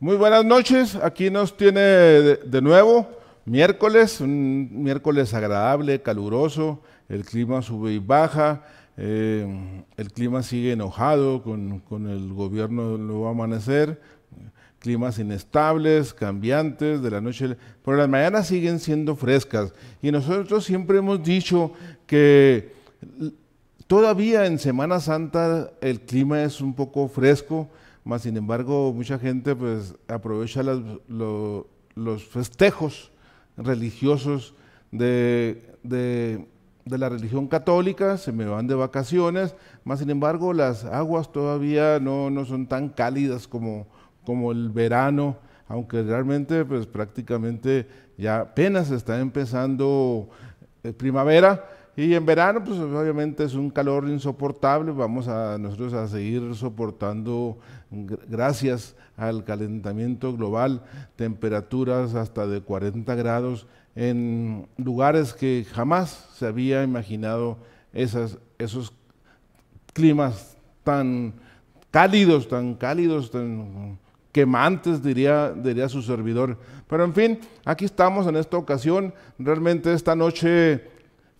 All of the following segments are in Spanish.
Muy buenas noches, aquí nos tiene de, nuevo miércoles, un miércoles agradable, caluroso, el clima sube y baja, eh, el clima sigue enojado con, con, el gobierno del nuevo amanecer, climas inestables, cambiantes de la noche, pero las mañanas siguen siendo frescas. Y nosotros siempre hemos dicho que todavía en Semana Santa el clima es un poco fresco, más sin embargo mucha gente pues aprovecha las, lo, los festejos religiosos de, de, de, la religión católica, se me van de vacaciones, más sin embargo las aguas todavía no, no son tan cálidas como, como el verano, aunque realmente pues prácticamente ya apenas está empezando eh, primavera, y en verano, pues obviamente es un calor insoportable, vamos a nosotros a seguir soportando, gracias al calentamiento global, temperaturas hasta de 40 grados en lugares que jamás se había imaginado esas, esos climas tan cálidos, tan cálidos, tan quemantes, diría, diría su servidor. Pero en fin, aquí estamos en esta ocasión. Realmente esta noche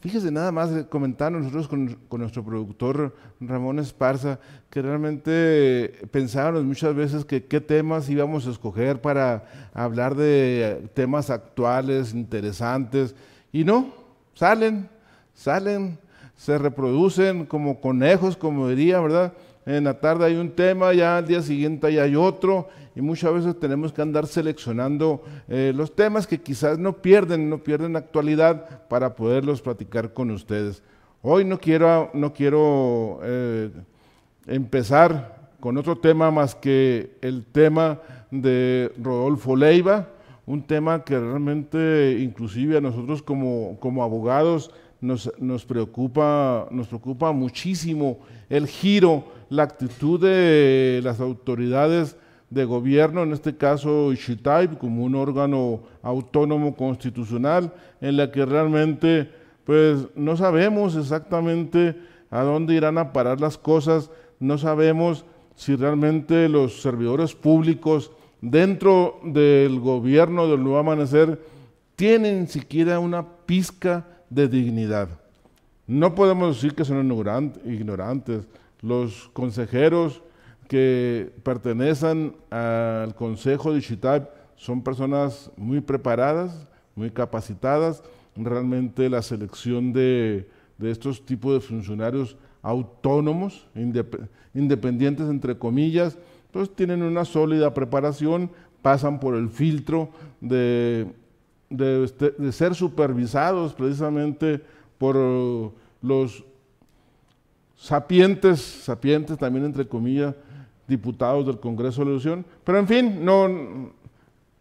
Fíjese nada más eh, comentar nosotros con, con, nuestro productor Ramón Esparza, que realmente pensábamos muchas veces que qué temas íbamos a escoger para hablar de temas actuales, interesantes, y no, salen, salen, se reproducen como conejos, como diría, ¿verdad? En la tarde hay un tema, ya al día siguiente hay otro, y muchas veces tenemos que andar seleccionando eh, los temas que quizás no pierden, no pierden actualidad para poderlos platicar con ustedes. Hoy no quiero, no quiero eh, empezar con otro tema más que el tema de Rodolfo Leiva, un tema que realmente inclusive a nosotros como, como abogados nos, nos, preocupa, nos preocupa muchísimo el giro, la actitud de las autoridades de gobierno, en este caso Ishitaib, como un órgano autónomo constitucional, en la que realmente pues no sabemos exactamente a dónde irán a parar las cosas, no sabemos si realmente los servidores públicos dentro del gobierno del Nuevo Amanecer tienen siquiera una pizca de dignidad. No podemos decir que son ignorantes. Los consejeros que pertenecen al Consejo de Chitab son personas muy preparadas, muy capacitadas. Realmente la selección de, de estos tipos de funcionarios autónomos, independientes entre comillas, pues tienen una sólida preparación, pasan por el filtro de, de, este, de ser supervisados precisamente por los sapientes, sapientes también entre comillas, diputados del Congreso de la Nación, pero en fin, no,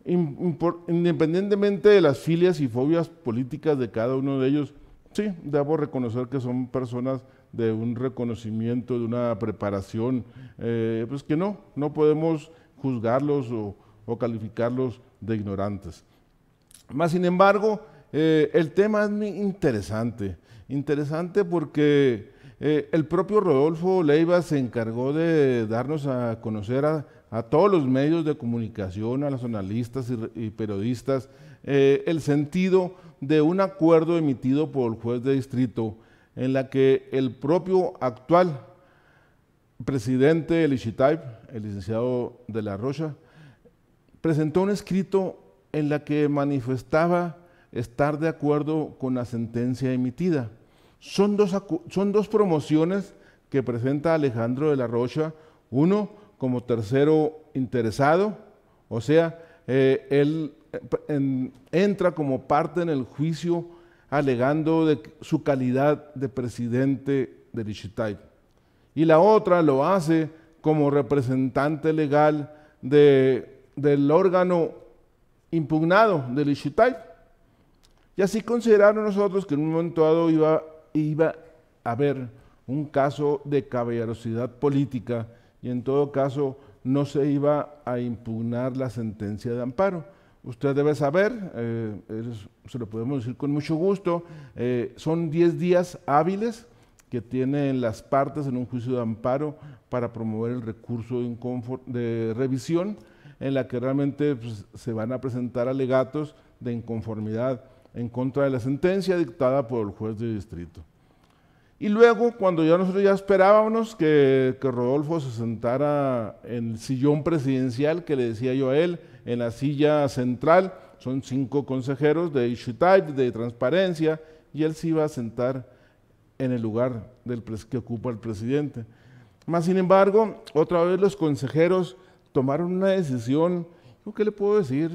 independientemente de las filias y fobias políticas de cada uno de ellos, sí, debo reconocer que son personas de un reconocimiento, de una preparación, eh, pues que no, no podemos juzgarlos o, o, calificarlos de ignorantes. Más sin embargo, eh, el tema es muy interesante, interesante porque eh, el propio Rodolfo Leiva se encargó de darnos a conocer a, todos los medios de comunicación, a los analistas y, periodistas, eh, el sentido de un acuerdo emitido por el juez de distrito en la que el propio actual presidente del el licenciado de la Rocha, presentó un escrito en la que manifestaba estar de acuerdo con la sentencia emitida. Son dos, son dos promociones que presenta Alejandro de la Rocha, uno como tercero interesado, o sea, eh, él en, entra como parte en el juicio alegando de su calidad de presidente del Ishitay. Y la otra lo hace como representante legal de, del órgano impugnado del Ishitay. Y así consideraron nosotros que en un momento dado iba iba a haber un caso de caballerosidad política y en todo caso no se iba a impugnar la sentencia de amparo. Usted debe saber, eh, se lo podemos decir con mucho gusto, eh, son 10 días hábiles que tienen las partes en un juicio de amparo para promover el recurso de revisión en la que realmente pues, se van a presentar alegatos de inconformidad en contra de la sentencia dictada por el juez de distrito. Y luego, cuando ya nosotros ya esperábamos que, Rodolfo se sentara en el sillón presidencial, que le decía yo a él, en la silla central, son cinco consejeros de type, de transparencia, y él se iba a sentar en el lugar del que ocupa el presidente. Más sin embargo, otra vez los consejeros tomaron una decisión, ¿qué le puedo decir?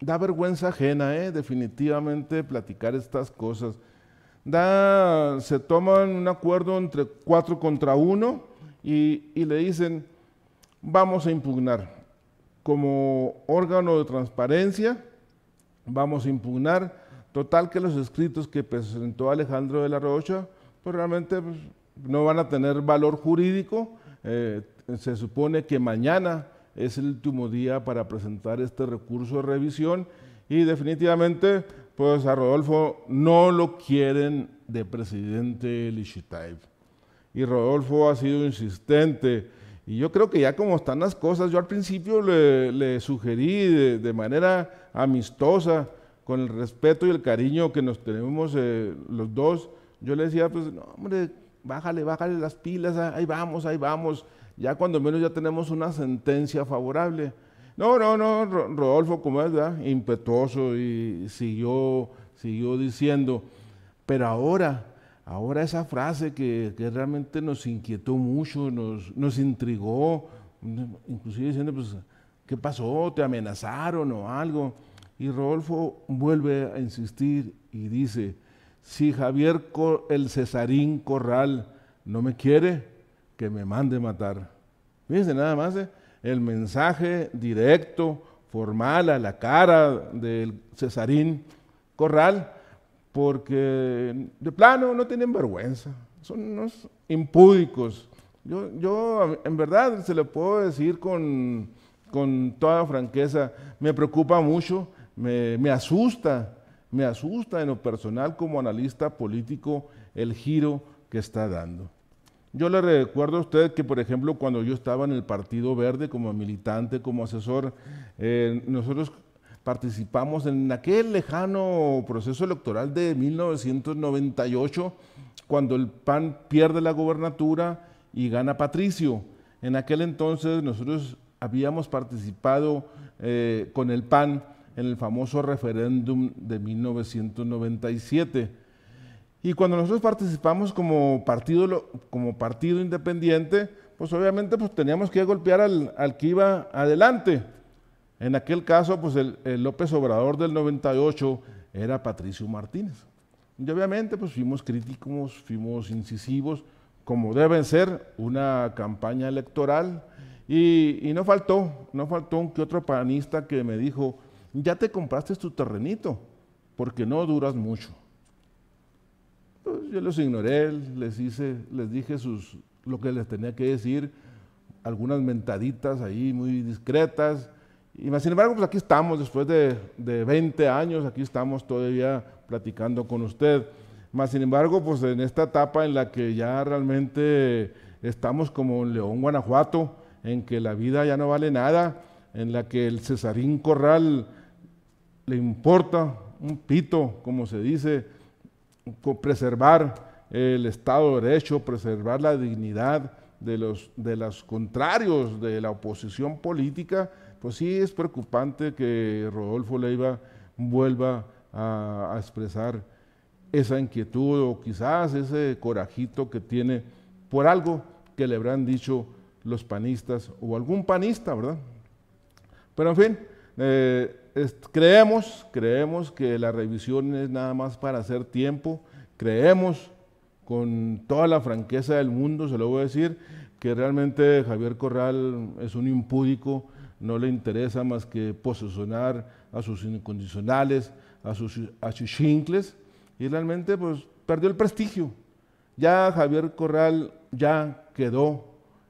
Da vergüenza ajena, ¿eh? definitivamente, platicar estas cosas. Da, se toman un acuerdo entre cuatro contra uno y, y le dicen, vamos a impugnar. Como órgano de transparencia, vamos a impugnar. Total que los escritos que presentó Alejandro de la Rocha, pues realmente pues, no van a tener valor jurídico. Eh, se supone que mañana es el último día para presentar este recurso de revisión y definitivamente pues a Rodolfo no lo quieren de presidente Lishitaev. Y Rodolfo ha sido insistente. Y yo creo que ya como están las cosas, yo al principio le, sugerí de, manera amistosa, con el respeto y el cariño que nos tenemos eh, los dos, yo le decía, pues, no, hombre, bájale, bájale las pilas, ahí vamos, ahí vamos ya cuando menos ya tenemos una sentencia favorable. No, no, no, Rodolfo, como es, ¿verdad? impetuoso y siguió, siguió diciendo, pero ahora, ahora esa frase que, realmente nos inquietó mucho, nos, nos intrigó, inclusive diciendo, pues, ¿qué pasó? ¿Te amenazaron o algo? Y Rodolfo vuelve a insistir y dice, si Javier el Cesarín Corral no me quiere, que me mande matar. Fíjense nada más eh, el mensaje directo, formal, a la cara del Cesarín Corral, porque de plano no tienen vergüenza, son unos impúdicos. Yo, yo en verdad se lo puedo decir con, con toda franqueza, me preocupa mucho, me, me asusta, me asusta en lo personal como analista político el giro que está dando. Yo le recuerdo a usted que, por ejemplo, cuando yo estaba en el Partido Verde como militante, como asesor, eh, nosotros participamos en aquel lejano proceso electoral de 1998, cuando el PAN pierde la gobernatura y gana Patricio. En aquel entonces nosotros habíamos participado eh, con el PAN en el famoso referéndum de 1997 y cuando nosotros participamos como partido, como partido independiente, pues obviamente pues teníamos que golpear al, que iba adelante. En aquel caso, pues el, López Obrador del 98 era Patricio Martínez. Y obviamente pues fuimos críticos, fuimos incisivos, como deben ser una campaña electoral. Y, y, no faltó, no faltó un que otro panista que me dijo, ya te compraste tu terrenito, porque no duras mucho. Pues, yo los ignoré, les, hice, les dije sus, lo que les tenía que decir, algunas mentaditas ahí muy discretas. Y sin embargo, pues aquí estamos, después de, de 20 años, aquí estamos todavía platicando con usted. Más sin embargo, pues en esta etapa en la que ya realmente estamos como en León, Guanajuato, en que la vida ya no vale nada, en la que el Cesarín Corral le importa un pito, como se dice, preservar el Estado de Derecho, preservar la dignidad de los, de los contrarios de la oposición política, pues sí es preocupante que Rodolfo Leiva vuelva a, a expresar esa inquietud o quizás ese corajito que tiene por algo que le habrán dicho los panistas o algún panista, ¿verdad? Pero en fin, eh, creemos, creemos que la revisión es nada más para hacer tiempo, creemos con toda la franqueza del mundo, se lo voy a decir, que realmente Javier Corral es un impúdico, no le interesa más que posicionar a sus incondicionales, a sus, a y realmente pues perdió el prestigio. Ya Javier Corral ya quedó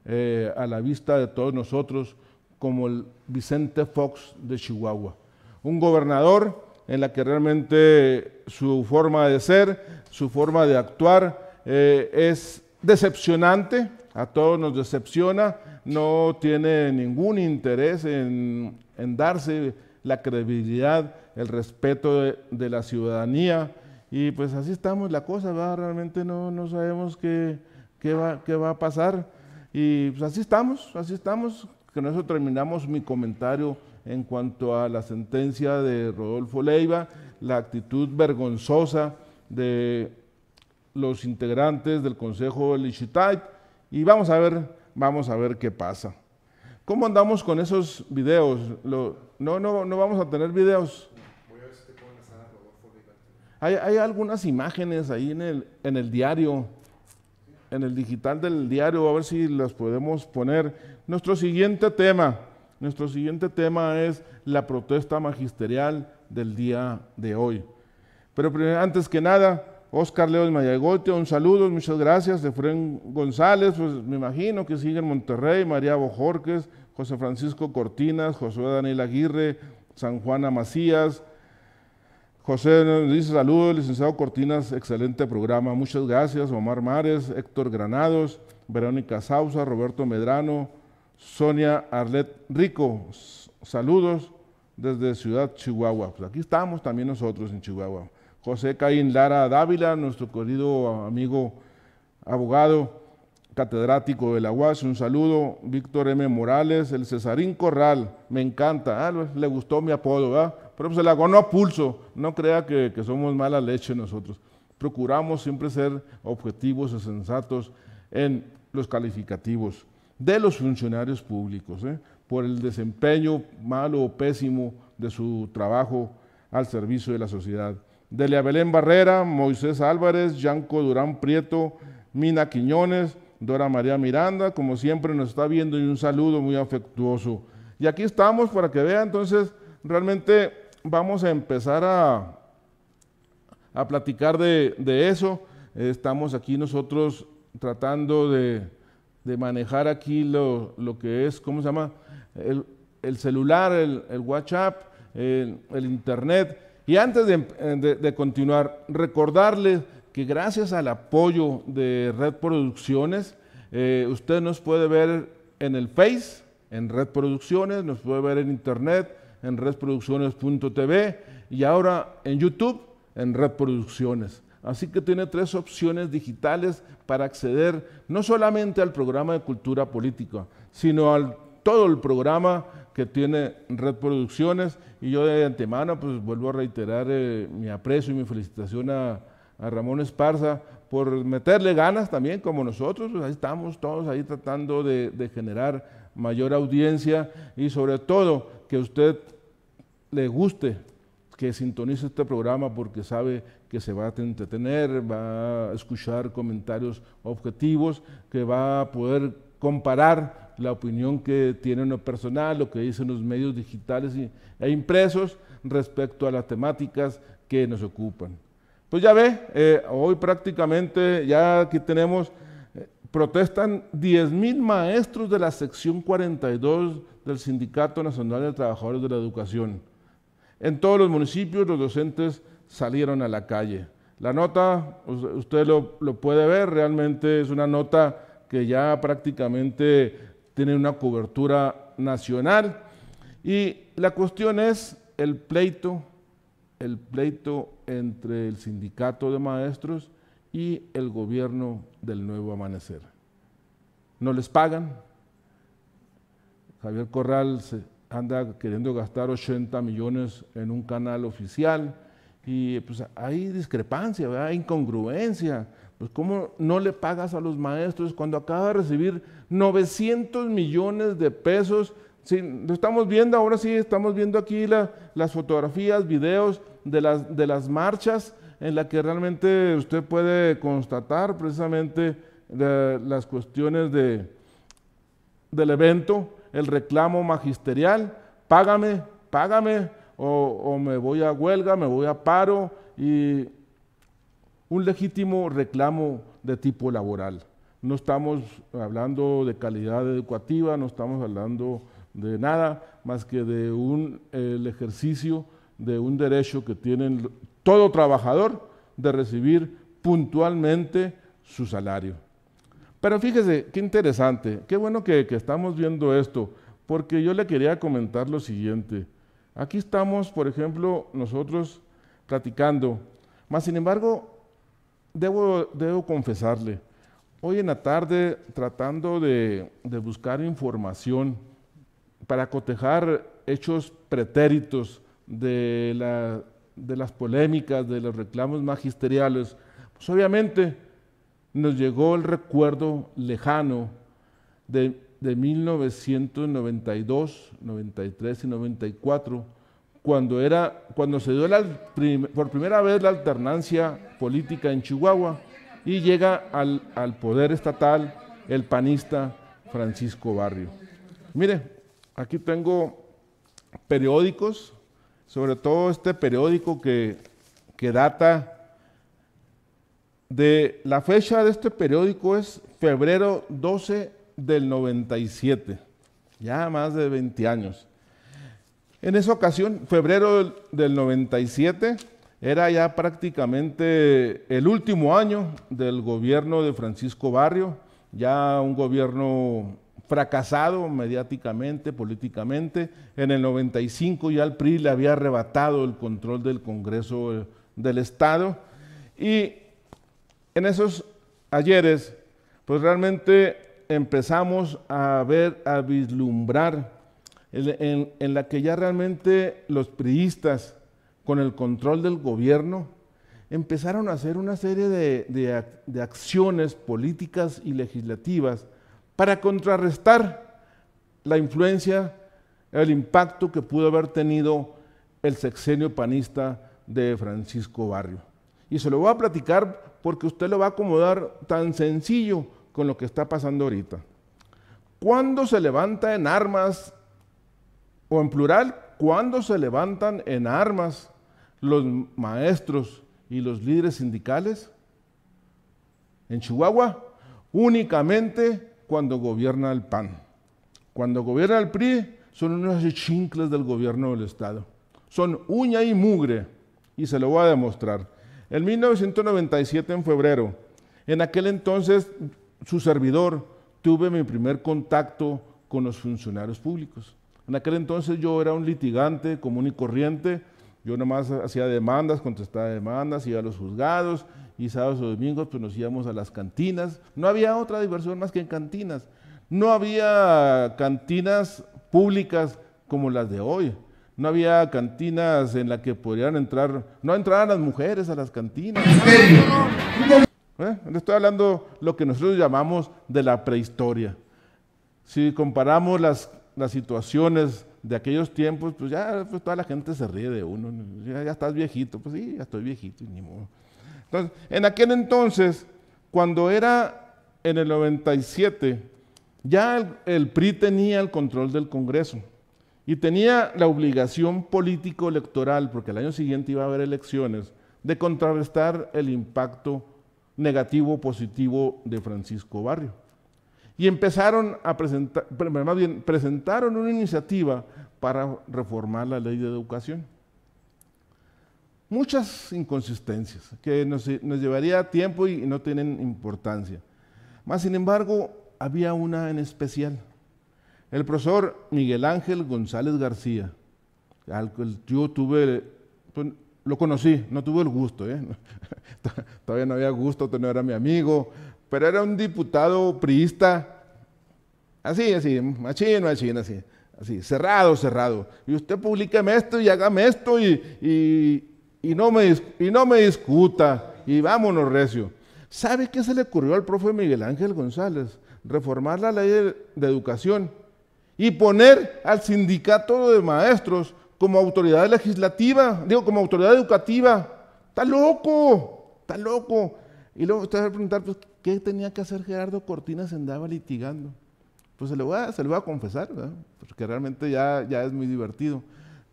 eh, a la vista de todos nosotros como el Vicente Fox de Chihuahua un gobernador en la que realmente su forma de ser, su forma de actuar eh, es decepcionante, a todos nos decepciona, no tiene ningún interés en, darse la credibilidad, el respeto de, la ciudadanía. Y pues así estamos la cosa, realmente no, no sabemos qué, qué, va, qué va a pasar. Y pues así estamos, así estamos. Con eso terminamos mi comentario en cuanto a la sentencia de Rodolfo Leiva, la actitud vergonzosa de los integrantes del Consejo del Ishitait y vamos a ver, vamos a ver qué pasa. ¿Cómo andamos con esos videos? no, no, no vamos a tener videos. Voy a ver si te puedo a Rodolfo hay, hay, algunas imágenes ahí en el, en el diario, en el digital del diario, a ver si las podemos poner. Nuestro siguiente tema, nuestro siguiente tema es la protesta magisterial del día de hoy. Pero antes que nada, Oscar Leo Mayagote, un saludo, muchas gracias. Efren González, pues me imagino que sigue en Monterrey, María Bojorques, José Francisco Cortinas, José Daniel Aguirre, San Juana Macías. José dice saludos, licenciado Cortinas, excelente programa, muchas gracias. Omar Mares, Héctor Granados, Verónica Sausa, Roberto Medrano, Sonia Arlet Rico, saludos desde Ciudad Chihuahua. Pues aquí estamos también nosotros en Chihuahua. José Caín Lara Dávila, nuestro querido amigo abogado, catedrático de la UAS, un saludo. Víctor M. Morales, el Cesarín Corral, me encanta, ah, le gustó mi apodo, ¿verdad? pero se la ganó a pulso, no crea que, somos mala leche nosotros. Procuramos siempre ser objetivos y sensatos en los calificativos de los funcionarios públicos, ¿eh? por el desempeño malo o pésimo de su trabajo al servicio de la sociedad. Delia Belén Barrera, Moisés Álvarez, Yanco Durán Prieto, Mina Quiñones, Dora María Miranda, como siempre nos está viendo y un saludo muy afectuoso. Y aquí estamos para que vean, entonces realmente vamos a empezar a, a platicar de, eso. Estamos aquí nosotros tratando de, manejar aquí lo, que es, ¿cómo se llama? El, celular, el, WhatsApp, el, Internet. Y antes de, continuar, recordarles que gracias al apoyo de Red Producciones, eh, usted nos puede ver en el Face, en Red Producciones, nos puede ver en Internet, en redproducciones.tv y ahora en YouTube, en Red Producciones. Así que tiene tres opciones digitales para acceder no solamente al programa de cultura política, sino al todo el programa que tiene Red Producciones. Y yo de antemano, pues vuelvo a reiterar eh, mi aprecio y mi felicitación a, Ramón Esparza por meterle ganas también, como nosotros. Pues ahí estamos todos ahí tratando de, de generar mayor audiencia y sobre todo que usted le guste que sintonice este programa porque sabe que se va a entretener, va a escuchar comentarios objetivos, que va a poder comparar la opinión que tiene uno personal, lo que dicen los medios digitales e impresos respecto a las temáticas que nos ocupan. Pues ya ve, eh, hoy prácticamente ya aquí tenemos, eh, protestan 10 mil maestros de la sección 42 del Sindicato Nacional de Trabajadores de la Educación. En todos los municipios los docentes salieron a la calle. La nota, usted lo, puede ver, realmente es una nota que ya prácticamente tiene una cobertura nacional. Y la cuestión es el pleito, el pleito entre el sindicato de maestros y el gobierno del nuevo amanecer. No les pagan. Javier Corral se, anda queriendo gastar 80 millones en un canal oficial y pues hay discrepancia, hay incongruencia. Pues cómo no le pagas a los maestros cuando acaba de recibir 900 millones de pesos. Lo estamos viendo, ahora sí estamos viendo aquí las fotografías, videos de las, de las marchas en las que realmente usted puede constatar precisamente las cuestiones de, del evento el reclamo magisterial, págame, págame, o, me voy a huelga, me voy a paro, y un legítimo reclamo de tipo laboral. No estamos hablando de calidad educativa, no estamos hablando de nada más que de un ejercicio de un derecho que tiene todo trabajador de recibir puntualmente su salario. Pero fíjese, qué interesante, qué bueno que estamos viendo esto, porque yo le quería comentar lo siguiente. Aquí estamos, por ejemplo, nosotros platicando, mas sin embargo, debo, debo confesarle, hoy en la tarde tratando de, de buscar información para cotejar hechos pretéritos de, la, de las polémicas, de los reclamos magisteriales, pues obviamente nos llegó el recuerdo lejano de, de 1992, 93 y 94, cuando, era, cuando se dio la, por primera vez la alternancia política en Chihuahua y llega al, al poder estatal el panista Francisco Barrio. Mire, aquí tengo periódicos, sobre todo este periódico que, que data de la fecha de este periódico es febrero 12 del 97, ya más de 20 años. En esa ocasión, febrero del 97, era ya prácticamente el último año del gobierno de Francisco Barrio, ya un gobierno fracasado mediáticamente, políticamente. En el 95 ya el PRI le había arrebatado el control del Congreso eh, del Estado. Y en esos ayeres, pues realmente empezamos a ver, a vislumbrar en, la que ya realmente los priistas, con el control del gobierno, empezaron a hacer una serie de, de acciones políticas y legislativas para contrarrestar la influencia, el impacto que pudo haber tenido el sexenio panista de Francisco Barrio. Y se lo voy a platicar porque usted lo va a acomodar tan sencillo con lo que está pasando ahorita. ¿Cuándo se levanta en armas, o en plural, cuándo se levantan en armas los maestros y los líderes sindicales? En Chihuahua, únicamente cuando gobierna el PAN. Cuando gobierna el PRI, son unos chincles del gobierno del Estado. Son uña y mugre, y se lo voy a demostrar. En 1997, en febrero, en aquel entonces, su servidor, tuve mi primer contacto con los funcionarios públicos. En aquel entonces yo era un litigante común y corriente, yo nomás hacía demandas, contestaba demandas, iba a los juzgados y sábados o domingos pues nos íbamos a las cantinas. No había otra diversión más que en cantinas. No había cantinas públicas como las de hoy. No había cantinas en las que podrían entrar, no entraban las mujeres a las cantinas. ¿Eh? Le estoy hablando lo que nosotros llamamos de la prehistoria. Si comparamos las, las situaciones de aquellos tiempos, pues ya pues toda la gente se ríe de uno. Ya, estás viejito, pues sí, ya estoy viejito y ni modo. Entonces, en aquel entonces, cuando era en el 97, ya el, PRI tenía el control del Congreso y tenía la obligación político-electoral, porque el año siguiente iba a haber elecciones, de contrarrestar el impacto negativo positivo de Francisco Barrio. Y empezaron a presentar, más bien, presentaron una iniciativa para reformar la ley de educación. Muchas inconsistencias que nos, llevaría tiempo y no tienen importancia. Más sin embargo, había una en especial. El profesor Miguel Ángel González García, al cual yo tuve, pues, lo conocí, no tuve el gusto, ¿eh? todavía no había gusto, no era mi amigo, pero era un diputado priista, así, así, machín, machín, así, así, cerrado, cerrado. Y usted publiqueme esto y hágame esto y, y, no, me, y no me discuta y vámonos recio. ¿Sabe qué se le ocurrió al profe Miguel Ángel González? Reformar la ley de, de educación y poner al sindicato de maestros como autoridad legislativa, digo, como autoridad educativa. Está loco, está loco. Y luego usted va a preguntar, pues, ¿qué tenía que hacer Gerardo Cortina? Se andaba litigando. Pues se le voy a, se a confesar, porque realmente ya, ya es muy divertido.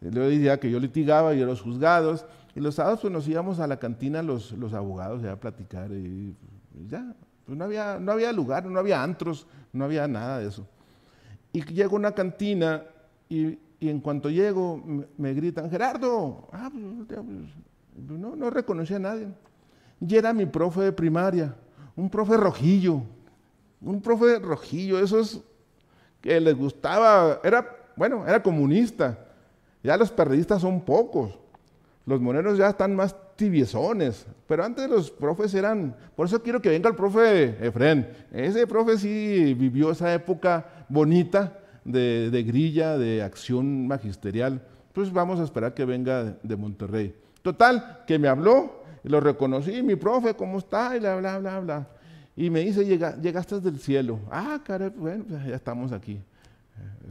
Le decía que yo litigaba y a los juzgados, y los sábados pues nos íbamos a la cantina los, los abogados ya a platicar, y, ya, pues no había, no había lugar, no había antros, no había nada de eso. Y llego a una cantina y, y en cuanto llego me, gritan, Gerardo, ah, pues, pues, no, no reconocí a nadie. Y era mi profe de primaria, un profe rojillo, un profe rojillo, esos que les gustaba, era, bueno, era comunista. Ya los periodistas son pocos. Los morenos ya están más tibiezones. Pero antes los profes eran. Por eso quiero que venga el profe Efren. Ese profe sí vivió esa época bonita de, grilla, de acción magisterial. Pues vamos a esperar que venga de, Monterrey. Total, que me habló, y lo reconocí, mi profe, ¿cómo está? Y bla, bla, bla, bla. Y me dice, Llega, llegaste del cielo. Ah, caray, bueno, pues ya estamos aquí.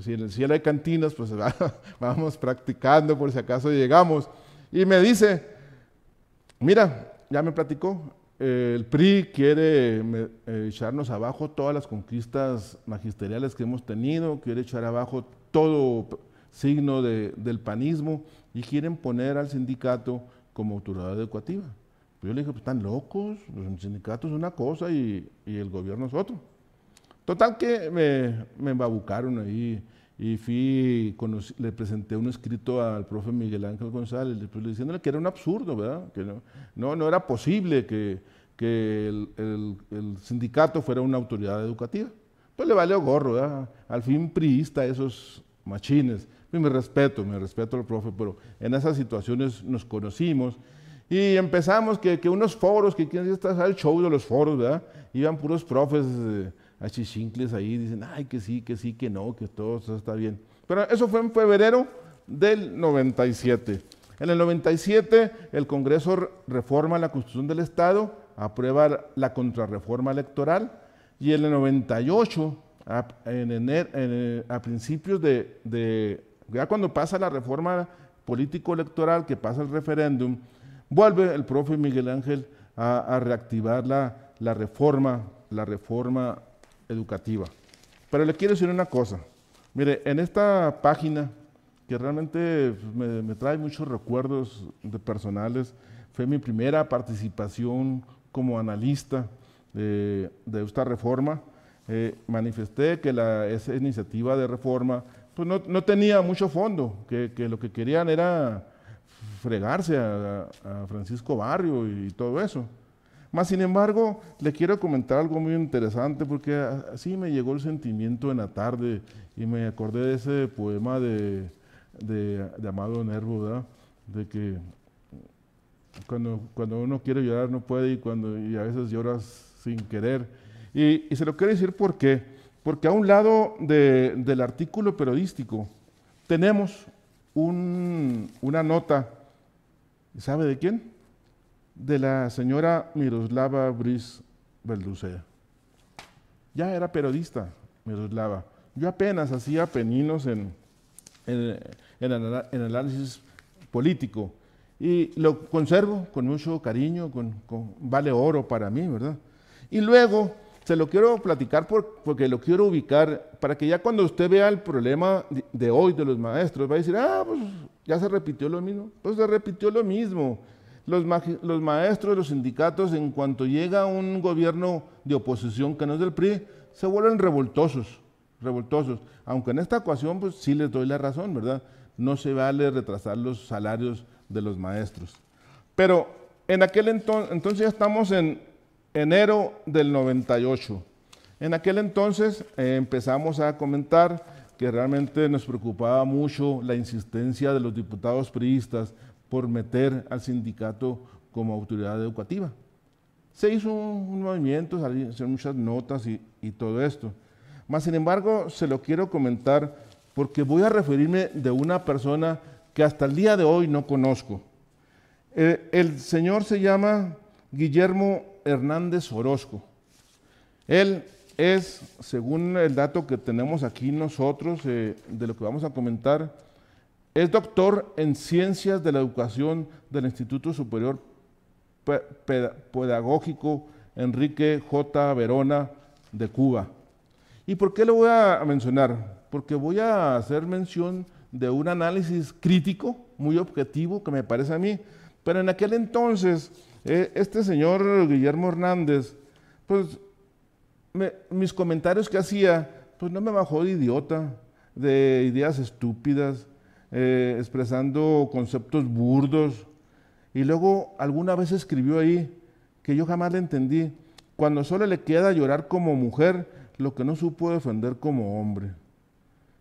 Si en el cielo hay cantinas, pues vamos practicando por si acaso llegamos. Y me dice, mira, ya me platicó, el PRI quiere eh, echarnos abajo todas las conquistas magisteriales que hemos tenido, quiere echar abajo todo signo del panismo y quieren poner al sindicato como autoridad educativa. Pues yo le dije, pues están locos, los sindicatos es una cosa y, el gobierno es otro. Total que me, me embabucaron ahí y fui, le presenté un escrito al profe Miguel Ángel González, pues, diciéndole que era un absurdo, ¿verdad? Que no, no, era posible que, el, sindicato fuera una autoridad educativa. Pues le valió gorro, ¿verdad? Al fin priista esos machines. Y me respeto, me respeto al profe, pero en esas situaciones nos conocimos y empezamos que, unos foros, que quién está el show de los foros, ¿verdad? Iban puros profes. Eh, ahí, dicen, ay, que sí, que sí, que no, que todo, está bien. Pero eso fue en febrero del 97. En el 97 el Congreso reforma la Constitución del Estado, aprueba la contrarreforma electoral y en el 98, a, en a principios de, ya cuando pasa la reforma político-electoral, que pasa el referéndum, vuelve el profe Miguel Ángel a, reactivar la, reforma, la reforma educativa. Pero le quiero decir una cosa. Mire, en esta página, que realmente me, trae muchos recuerdos de personales, fue mi primera participación como analista de, esta reforma. Eh, manifesté que la, esa iniciativa de reforma pues no, tenía mucho fondo, que, lo que querían era fregarse a Francisco Barrio y todo eso. Más sin embargo, le quiero comentar algo muy interesante porque así me llegó el sentimiento en la tarde y me acordé de ese poema de, Amado Nervo, ¿verdad? De que cuando, cuando uno quiere llorar no puede y, cuando, y a veces lloras sin querer. Y, se lo quiero decir por qué. Porque a un lado del artículo periodístico tenemos una nota, ¿sabe de quién? de la señora Miroslava Briz Belducea. Ya era periodista, Miroslava. Yo apenas hacía peninos en, en, en, análisis político y lo conservo con mucho cariño, con, vale oro para mí, ¿verdad? Y luego se lo quiero platicar porque lo quiero ubicar para que ya cuando usted vea el problema de hoy de los maestros, va a decir, ah, pues ya se repitió lo mismo. Pues se repitió lo mismo los, maestros, los sindicatos, en cuanto llega un gobierno de oposición que no es del PRI, se vuelven revoltosos, revoltosos. Aunque en esta ocasión, pues sí les doy la razón, ¿verdad? No se vale retrasar los salarios de los maestros. Pero en aquel entonces, entonces ya estamos en enero del 98. En aquel entonces eh, empezamos a comentar que realmente nos preocupaba mucho la insistencia de los diputados priistas por meter al sindicato como autoridad educativa. Se hizo un, movimiento, salieron muchas notas y, todo esto. Más sin embargo, se lo quiero comentar porque voy a referirme de una persona que hasta el día de hoy no conozco. Eh, el señor se llama Guillermo Hernández Orozco. Él es, según el dato que tenemos aquí nosotros, eh, de lo que vamos a comentar, es doctor en Ciencias de la Educación del Instituto Superior Pedagógico Enrique J. Verona de Cuba. ¿Y por qué lo voy a mencionar? Porque voy a hacer mención de un análisis crítico, muy objetivo, que me parece a mí. Pero en aquel entonces, eh, este señor Guillermo Hernández, pues mis comentarios que hacía, pues no me bajó de idiota, de ideas estúpidas, eh, expresando conceptos burdos. Y luego alguna vez escribió ahí, que yo jamás le entendí, cuando solo le queda llorar como mujer lo que no supo defender como hombre.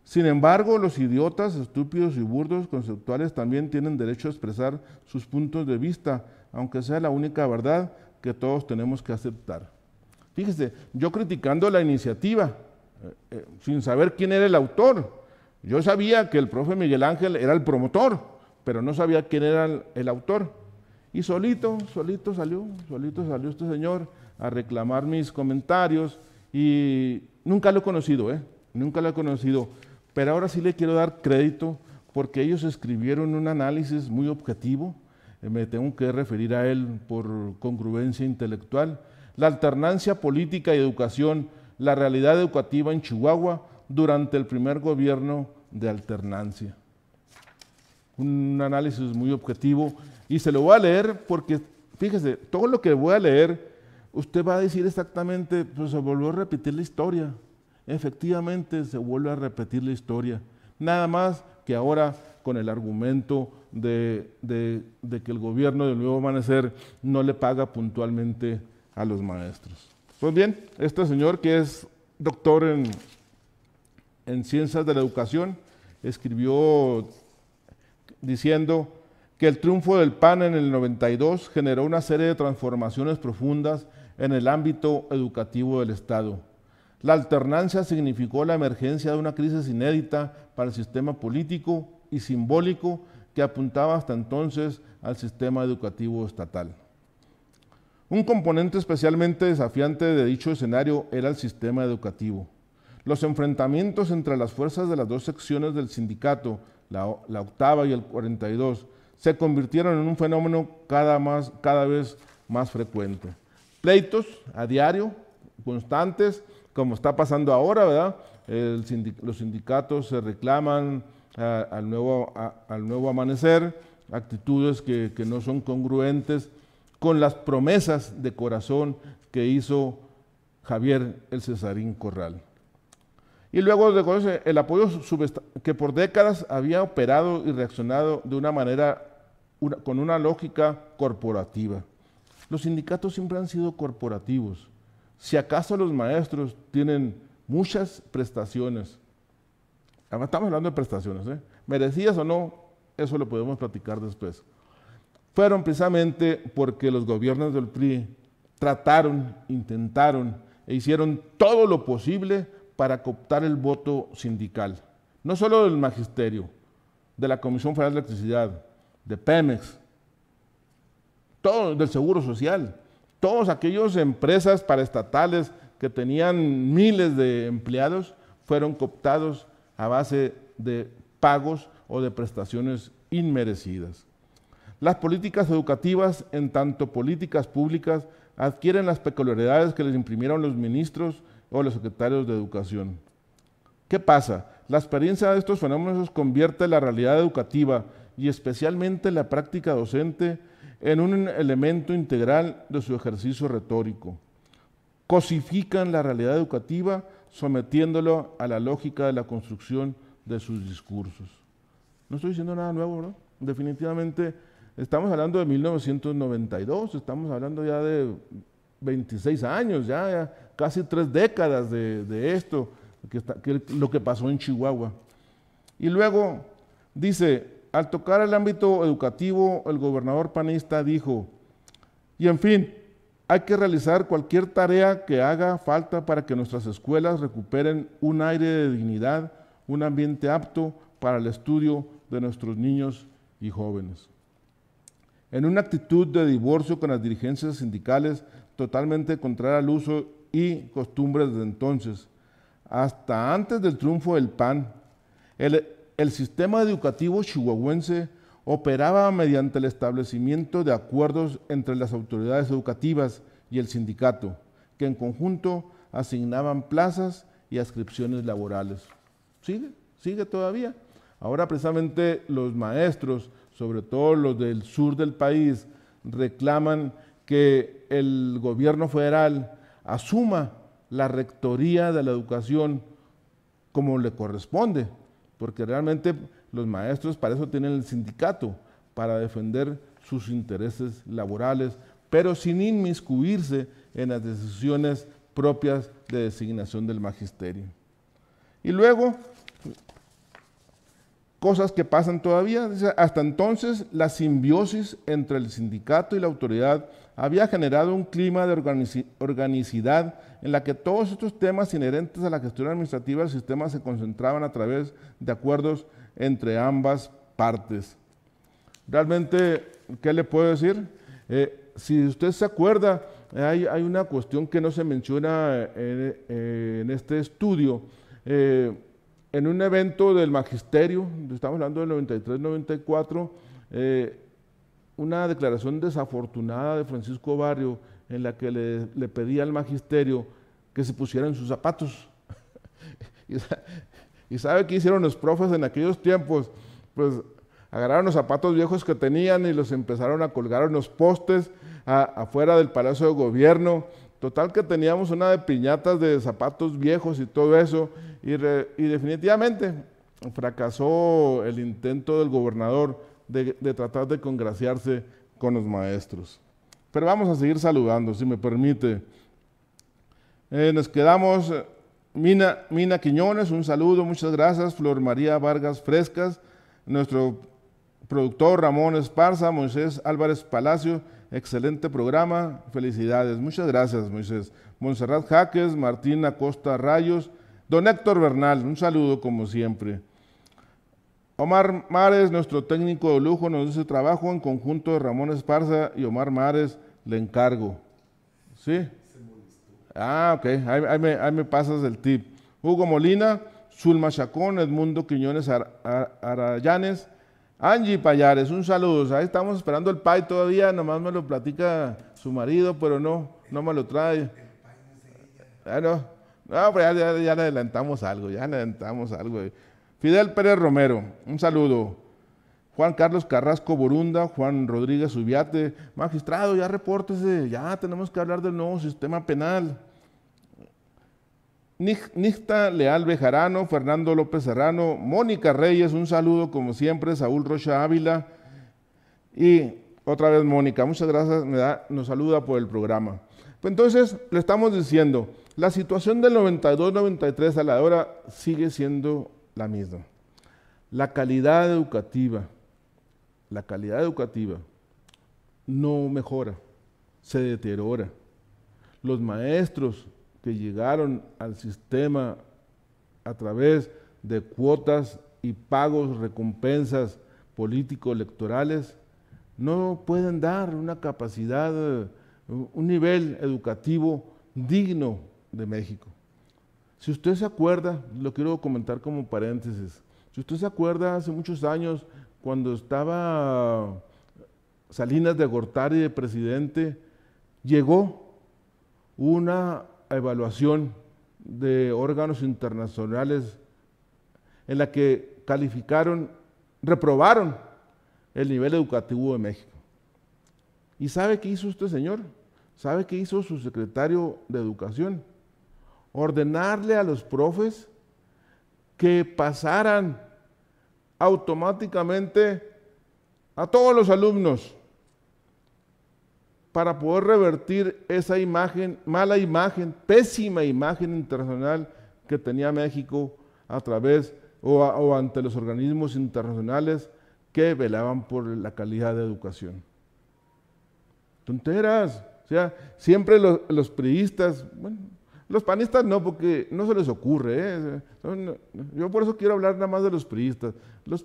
Sin embargo, los idiotas, estúpidos y burdos conceptuales también tienen derecho a expresar sus puntos de vista, aunque sea la única verdad que todos tenemos que aceptar. Fíjese, yo criticando la iniciativa, eh, eh, sin saber quién era el autor. Yo sabía que el profe Miguel Ángel era el promotor, pero no sabía quién era el, el autor. Y solito, solito salió, solito salió este señor a reclamar mis comentarios y nunca lo he conocido, ¿eh? Nunca lo he conocido. Pero ahora sí le quiero dar crédito porque ellos escribieron un análisis muy objetivo, me tengo que referir a él por congruencia intelectual, la alternancia política y educación, la realidad educativa en Chihuahua durante el primer gobierno de alternancia. Un análisis muy objetivo y se lo voy a leer porque, fíjese, todo lo que voy a leer, usted va a decir exactamente, pues se volvió a repetir la historia. Efectivamente se vuelve a repetir la historia. Nada más que ahora con el argumento de, que el gobierno del Nuevo Amanecer no le paga puntualmente a los maestros. Pues bien, este señor que es doctor en, en ciencias de la educación, escribió diciendo que el triunfo del PAN en el 92 generó una serie de transformaciones profundas en el ámbito educativo del Estado. La alternancia significó la emergencia de una crisis inédita para el sistema político y simbólico que apuntaba hasta entonces al sistema educativo estatal. Un componente especialmente desafiante de dicho escenario era el sistema educativo. Los enfrentamientos entre las fuerzas de las dos secciones del sindicato, la, octava y el 42, se convirtieron en un fenómeno cada, más, cada vez más frecuente. Pleitos a diario, constantes, como está pasando ahora, ¿verdad? los sindicatos se reclaman al, nuevo, al nuevo amanecer, actitudes que, no son congruentes con las promesas de corazón que hizo Javier el Cesarín Corral. Y luego de el apoyo que por décadas había operado y reaccionado de una manera, con una lógica corporativa. Los sindicatos siempre han sido corporativos. Si acaso los maestros tienen muchas prestaciones, estamos hablando de prestaciones, ¿eh? merecidas o no, eso lo podemos platicar después. Fueron precisamente porque los gobiernos del PRI trataron, intentaron e hicieron todo lo posible para cooptar el voto sindical, no solo del magisterio, de la Comisión Federal de Electricidad, de Pemex, todo del Seguro Social, todos aquellos empresas paraestatales que tenían miles de empleados fueron cooptados a base de pagos o de prestaciones inmerecidas. Las políticas educativas, en tanto políticas públicas, adquieren las peculiaridades que les imprimieron los ministros o los secretarios de educación. ¿Qué pasa? La experiencia de estos fenómenos convierte la realidad educativa y especialmente la práctica docente en un elemento integral de su ejercicio retórico. Cosifican la realidad educativa sometiéndolo a la lógica de la construcción de sus discursos. No estoy diciendo nada nuevo, ¿no? Definitivamente estamos hablando de 1992, estamos hablando ya de 26 años, ya, casi tres décadas de, esto, que, lo que pasó en Chihuahua. Y luego dice, al tocar el ámbito educativo, el gobernador panista dijo, y en fin, hay que realizar cualquier tarea que haga falta para que nuestras escuelas recuperen un aire de dignidad, un ambiente apto para el estudio de nuestros niños y jóvenes. En una actitud de divorcio con las dirigencias sindicales totalmente contraria al uso y costumbres de entonces, hasta antes del triunfo del PAN, el el sistema educativo chihuahuense operaba mediante el establecimiento de acuerdos entre las autoridades educativas y el sindicato, que en conjunto asignaban plazas y ascripciones laborales. ¿Sigue? ¿Sigue todavía? Ahora precisamente los maestros, sobre todo los del sur del país, reclaman que el gobierno federal asuma la rectoría de la educación como le corresponde, porque realmente los maestros para eso tienen el sindicato, para defender sus intereses laborales, pero sin inmiscuirse en las decisiones propias de designación del magisterio. Y luego, cosas que pasan todavía. Hasta entonces, la simbiosis entre el sindicato y la autoridad había generado un clima de organicidad en la que todos estos temas inherentes a la gestión administrativa del sistema se concentraban a través de acuerdos entre ambas partes. Realmente, ¿qué le puedo decir? Eh, si usted se acuerda, hay, una cuestión que no se menciona en, este estudio. Eh, en un evento del magisterio, estamos hablando del 93-94, eh, una declaración desafortunada de Francisco Barrio en la que le, pedía al magisterio que se pusieran sus zapatos. y, sabe qué hicieron los profes en aquellos tiempos? Pues agarraron los zapatos viejos que tenían y los empezaron a colgar en los postes afuera del Palacio de Gobierno. Total que teníamos una de piñatas de zapatos viejos y todo eso. Y, definitivamente fracasó el intento del gobernador de, tratar de congraciarse con los maestros. Pero vamos a seguir saludando, si me permite. Eh, nos quedamos, Mina, Mina Quiñones, un saludo, muchas gracias. Flor María Vargas Frescas, nuestro productor Ramón Esparza, Moisés Álvarez Palacio, excelente programa, felicidades. Muchas gracias, Moisés. Montserrat Jaques, Martín Acosta Rayos, don Héctor Bernal, un saludo como siempre. Omar Mares, nuestro técnico de lujo, nos dice trabajo en conjunto de Ramón Esparza y Omar Mares, le encargo. ¿Sí? Ah, ok, ahí, me, pasas el tip. Hugo Molina, Zulma Chacón, Edmundo Quiñones Arayanes, Angie Payares, un saludo. Ahí estamos esperando el pay todavía, nomás me lo platica su marido, pero no, no me lo trae. Ah, no, no, pero ya, ya le adelantamos algo, ya le adelantamos algo. Fidel Pérez Romero, un saludo. Juan Carlos Carrasco Borunda, Juan Rodríguez Ubiate, magistrado, ya repórtese, ya tenemos que hablar del nuevo sistema penal. Nicta Leal Bejarano, Fernando López Serrano, Mónica Reyes, un saludo como siempre, Saúl Rocha Ávila y otra vez Mónica, muchas gracias, nos saluda por el programa. Pues entonces, le estamos diciendo, la situación del 92-93 a la hora sigue siendo la misma. La calidad educativa, la calidad educativa no mejora, se deteriora. Los maestros que llegaron al sistema a través de cuotas y pagos, recompensas político-electorales, no pueden dar una capacidad, un nivel educativo digno de México. Si usted se acuerda, lo quiero comentar como paréntesis, si usted se acuerda hace muchos años cuando estaba Salinas de Gortari de presidente, llegó una evaluación de órganos internacionales en la que calificaron, reprobaron el nivel educativo de México. ¿Y sabe qué hizo este señor? ¿Sabe qué hizo su secretario de Educación? ordenarle a los profes que pasaran automáticamente a todos los alumnos para poder revertir esa imagen, mala imagen, pésima imagen internacional que tenía México a través o, ante los organismos internacionales que velaban por la calidad de educación. Tonteras. O sea, siempre los, los priistas, bueno, los panistas no, porque no se les ocurre. ¿eh? yo por eso quiero hablar nada más de los priistas. Los,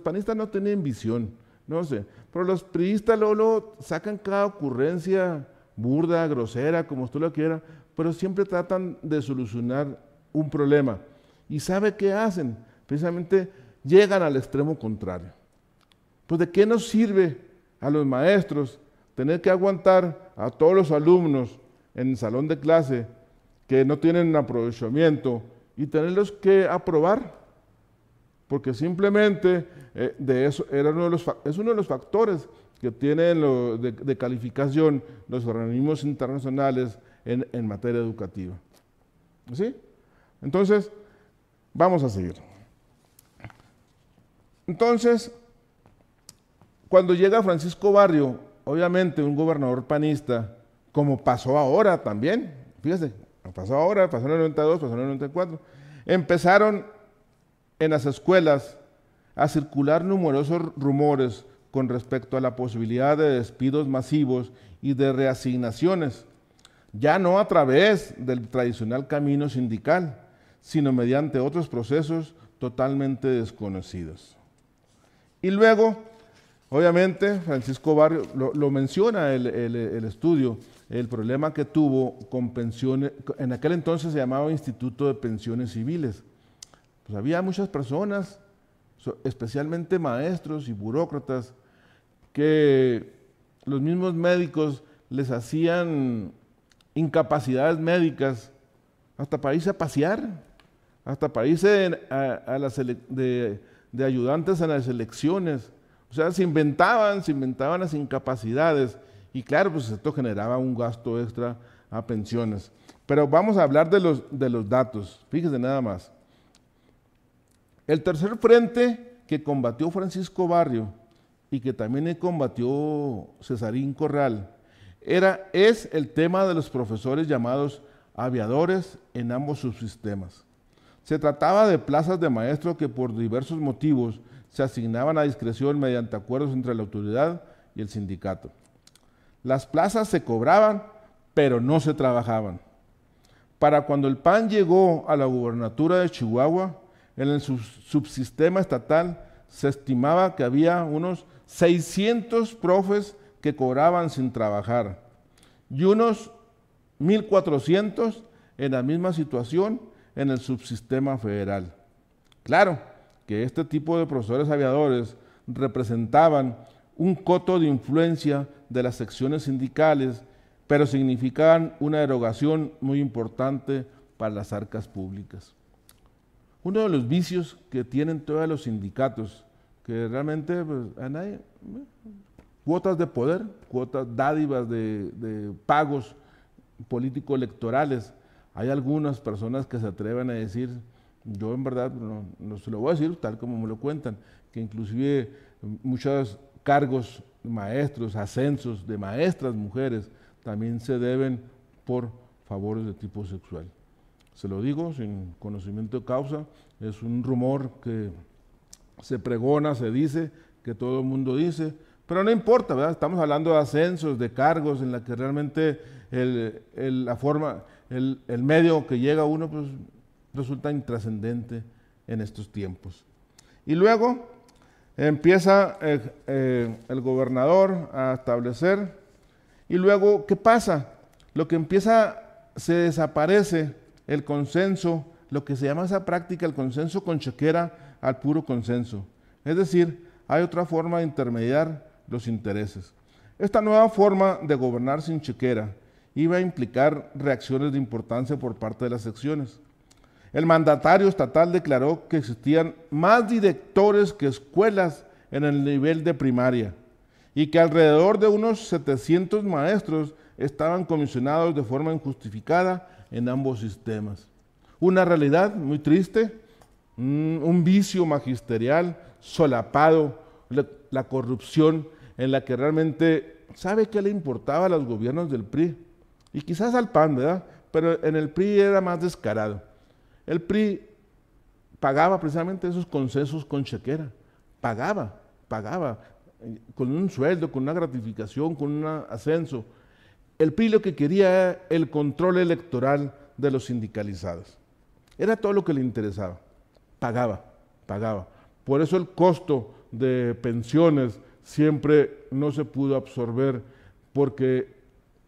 panistas no tienen visión, no sé. Pero los priistas luego, sacan cada ocurrencia burda, grosera, como usted lo quiera, pero siempre tratan de solucionar un problema. ¿Y sabe qué hacen? Precisamente llegan al extremo contrario. Pues de qué nos sirve a los maestros tener que aguantar a todos los alumnos en el salón de clase que no tienen aprovechamiento y tenerlos que aprobar, porque simplemente eh, de eso era uno de los, es uno de los factores que tienen de, calificación los organismos internacionales en, en materia educativa. ¿Sí? Entonces, vamos a seguir. Entonces, cuando llega Francisco Barrio, obviamente un gobernador panista, como pasó ahora también, fíjese, pasó ahora, pasó en el 92, pasó en el 94, empezaron en las escuelas a circular numerosos rumores con respecto a la posibilidad de despidos masivos y de reasignaciones, ya no a través del tradicional camino sindical, sino mediante otros procesos totalmente desconocidos. Y luego, obviamente, Francisco Barrio lo, menciona el, el, estudio, el problema que tuvo con pensiones, en aquel entonces se llamaba Instituto de Pensiones Civiles. Pues había muchas personas, especialmente maestros y burócratas, que los mismos médicos les hacían incapacidades médicas hasta para irse a pasear, hasta para irse a, las de, de ayudantes en las elecciones. O sea, se inventaban, se inventaban las incapacidades y claro, pues esto generaba un gasto extra a pensiones. Pero vamos a hablar de los, de los datos. Fíjese nada más. El tercer frente que combatió Francisco Barrio y que también combatió Cesarín Corral era, es el tema de los profesores llamados aviadores en ambos subsistemas. Se trataba de plazas de maestro que por diversos motivos se asignaban a discreción mediante acuerdos entre la autoridad y el sindicato. Las plazas se cobraban, pero no se trabajaban. Para cuando el PAN llegó a la gubernatura de Chihuahua, en el subsistema estatal se estimaba que había unos 600 profes que cobraban sin trabajar y unos 1.400 en la misma situación en el subsistema federal. Claro que este tipo de profesores aviadores representaban un coto de influencia de las secciones sindicales, pero significaban una erogación muy importante para las arcas públicas. Uno de los vicios que tienen todos los sindicatos, que realmente pues, cuotas de poder, cuotas dádivas de, pagos político-electorales. Hay algunas personas que se atreven a decir, yo en verdad no, se lo voy a decir tal como me lo cuentan, que inclusive muchos cargos maestros, ascensos de maestras mujeres también se deben por favores de tipo sexual. Se lo digo sin conocimiento de causa, es un rumor que se pregona, se dice, que todo el mundo dice, pero no importa, ¿verdad? Estamos hablando de ascensos, de cargos, en la que realmente la forma, el, medio que llega uno, pues resulta intrascendente en estos tiempos. Y luego empieza eh, eh, el gobernador a establecer, y luego, ¿qué pasa? Lo que empieza, se desaparece el consenso, lo que se llama esa práctica, el consenso con chequera al puro consenso. Es decir, hay otra forma de intermediar los intereses. Esta nueva forma de gobernar sin chequera iba a implicar reacciones de importancia por parte de las secciones. El mandatario estatal declaró que existían más directores que escuelas en el nivel de primaria y que alrededor de unos 700 maestros estaban comisionados de forma injustificada en ambos sistemas. Una realidad muy triste, un vicio magisterial solapado, la, corrupción en la que realmente, ¿sabe qué le importaba a los gobiernos del PRI? Y quizás al PAN, ¿verdad? Pero en el PRI era más descarado. El PRI pagaba precisamente esos concesos con chequera, pagaba, pagaba, eh, con un sueldo, con una gratificación, con un ascenso. El PRI lo que quería era el control electoral de los sindicalizados. Era todo lo que le interesaba. Pagaba, pagaba. Por eso el costo de pensiones siempre no se pudo absorber, porque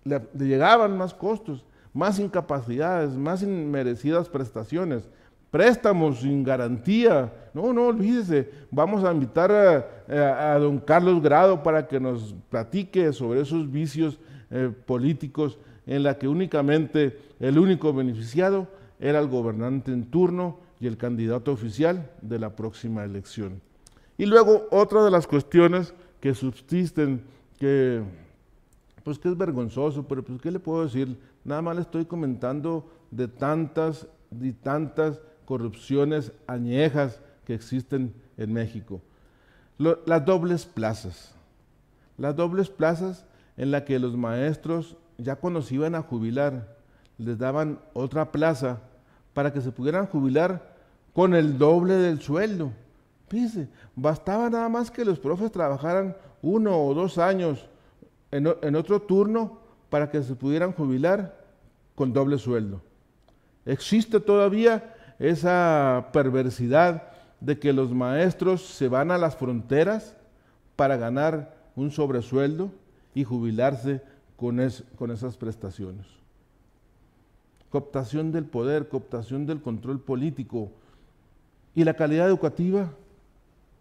le, llegaban más costos, más incapacidades, más inmerecidas prestaciones, préstamos sin garantía. No, no, olvídese, vamos a invitar a, don Carlos Grado para que nos platique sobre esos vicios eh, políticos en la que únicamente el único beneficiado era el gobernante en turno y el candidato oficial de la próxima elección. Y luego otra de las cuestiones que subsisten, que pues que es vergonzoso, pero pues qué le puedo decir, nada más le estoy comentando de tantas y tantas corrupciones añejas que existen en México. las dobles plazas. Las dobles plazas en las que los maestros ya cuando se iban a jubilar, les daban otra plaza para que se pudieran jubilar con el doble del sueldo. Fíjese, bastaba nada más que los profes trabajaran uno o dos años en otro turno para que se pudieran jubilar con doble sueldo. Existe todavía esa perversidad de que los maestros se van a las fronteras para ganar un sobresueldo y jubilarse con, con esas prestaciones. Cooptación del poder, cooptación del control político y la calidad educativa.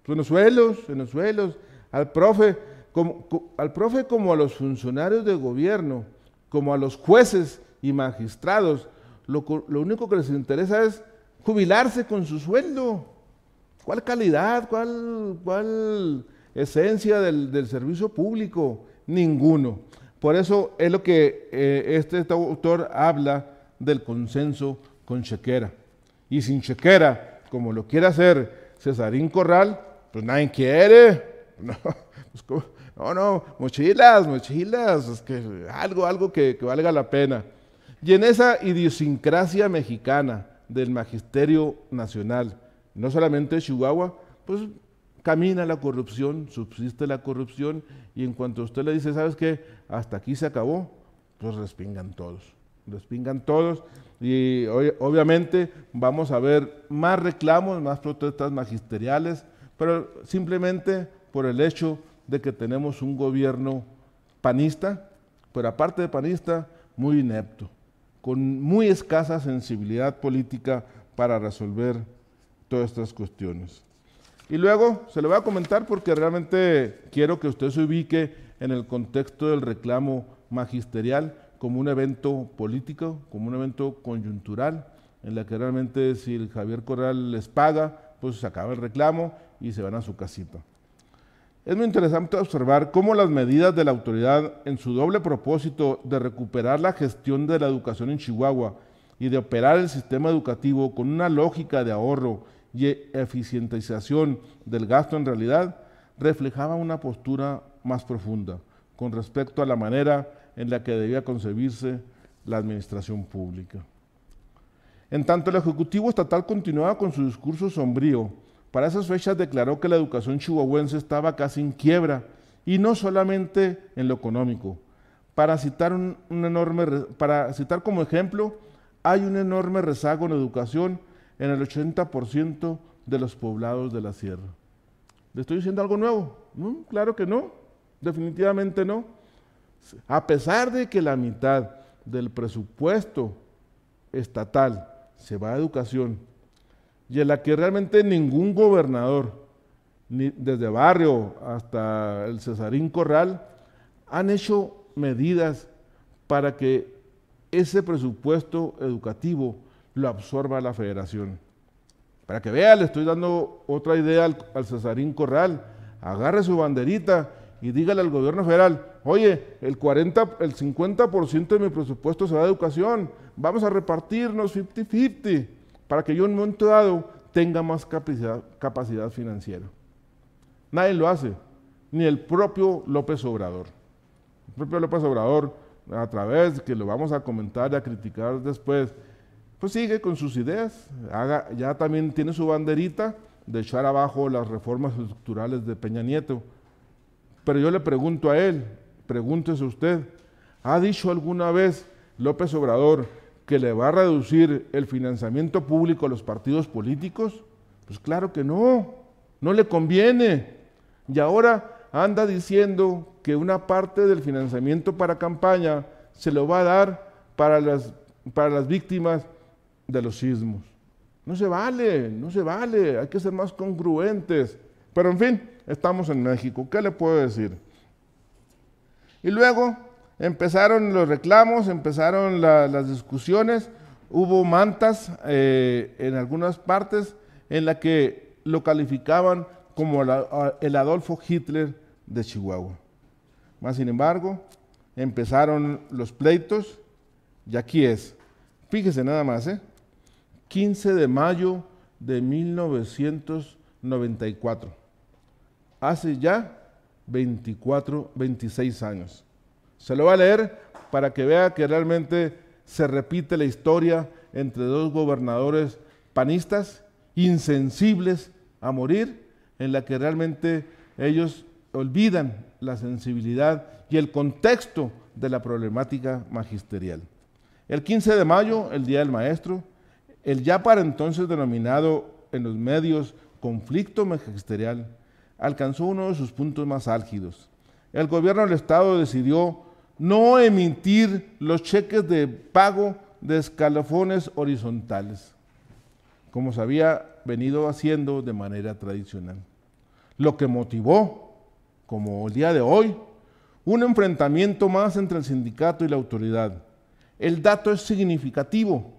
En los suelos, en los suelos, al profe, al profe como a los funcionarios de gobierno, como a los jueces y magistrados, lo, único que les interesa es jubilarse con su sueldo. ¿Cuál calidad? ¿Cuál, cuál esencia del, servicio público? Ninguno. Por eso es lo que eh, este, autor habla del consenso con chequera. Y sin chequera, como lo quiere hacer Cesarín Corral, pues nadie quiere. No, pues, no, no, mochilas, mochilas, que algo, algo que, que valga la pena. Y en esa idiosincrasia mexicana del magisterio nacional, no solamente Chihuahua, pues camina la corrupción, subsiste la corrupción y en cuanto usted le dice, ¿sabes qué? Hasta aquí se acabó, pues respingan todos, respingan todos y obviamente vamos a ver más reclamos, más protestas magisteriales, pero simplemente por el hecho de que tenemos un gobierno panista, pero aparte de panista, muy inepto, con muy escasa sensibilidad política para resolver todas estas cuestiones. Y luego se lo voy a comentar porque realmente quiero que usted se ubique en el contexto del reclamo magisterial como un evento político, como un evento coyuntural, en la que realmente si Javier Corral les paga, pues se acaba el reclamo y se van a su casita. Es muy interesante observar cómo las medidas de la autoridad en su doble propósito de recuperar la gestión de la educación en Chihuahua y de operar el sistema educativo con una lógica de ahorro y eficientización del gasto en realidad reflejaba una postura más profunda con respecto a la manera en la que debía concebirse la administración pública. En tanto, el Ejecutivo Estatal continuaba con su discurso sombrío. Para esas fechas declaró que la educación chihuahuense estaba casi en quiebra, y no solamente en lo económico. Para citar, como ejemplo, hay un enorme rezago en educación en el 80% de los poblados de la sierra. ¿Le estoy diciendo algo nuevo? claro que no, definitivamente no. A pesar de que la mitad del presupuesto estatal se va a educación y en la que realmente ningún gobernador, ni desde barrio hasta el Cesarín Corral, han hecho medidas para que ese presupuesto educativo lo absorba la federación. Para que vea, le estoy dando otra idea al, Cesarín Corral. Agarre su banderita y dígale al gobierno federal, oye, el 40, el 50% de mi presupuesto se va a educación, vamos a repartirnos 50-50 para que yo en un momento dado tenga más capacidad, financiera. Nadie lo hace, ni el propio López Obrador. El propio López Obrador, a través que lo vamos a comentar y a criticar después, pues sigue con sus ideas, haga, ya también tiene su banderita de echar abajo las reformas estructurales de Peña Nieto. Pero yo le pregunto a él, pregúntese usted, ¿ha dicho alguna vez López Obrador que le va a reducir el financiamiento público a los partidos políticos? Pues claro que no, no le conviene. Y ahora anda diciendo que una parte del financiamiento para campaña se lo va a dar para las, para las víctimas de los sismos. No se vale, no se vale, hay que ser más congruentes. Pero en fin, estamos en México, ¿qué le puedo decir? Y luego empezaron los reclamos, empezaron las discusiones, hubo mantas eh, en algunas partes en la que lo calificaban como el Adolfo Hitler de Chihuahua. Más sin embargo, empezaron los pleitos y aquí es. Fíjese nada más, ¿eh? 15 de mayo de 1994. Hace ya 24, 26 años. Se lo va a leer para que vea que realmente se repite la historia entre dos gobernadores panistas insensibles a morir, en la que realmente ellos olvidan la sensibilidad y el contexto de la problemática magisterial. El 15 de mayo, el Día del Maestro, el ya para entonces denominado en los medios conflicto magisterial, alcanzó uno de sus puntos más álgidos. El gobierno del Estado decidió no emitir los cheques de pago de escalafones horizontales, como se había venido haciendo de manera tradicional. Lo que motivó, como el día de hoy, un enfrentamiento más entre el sindicato y la autoridad. El dato es significativo,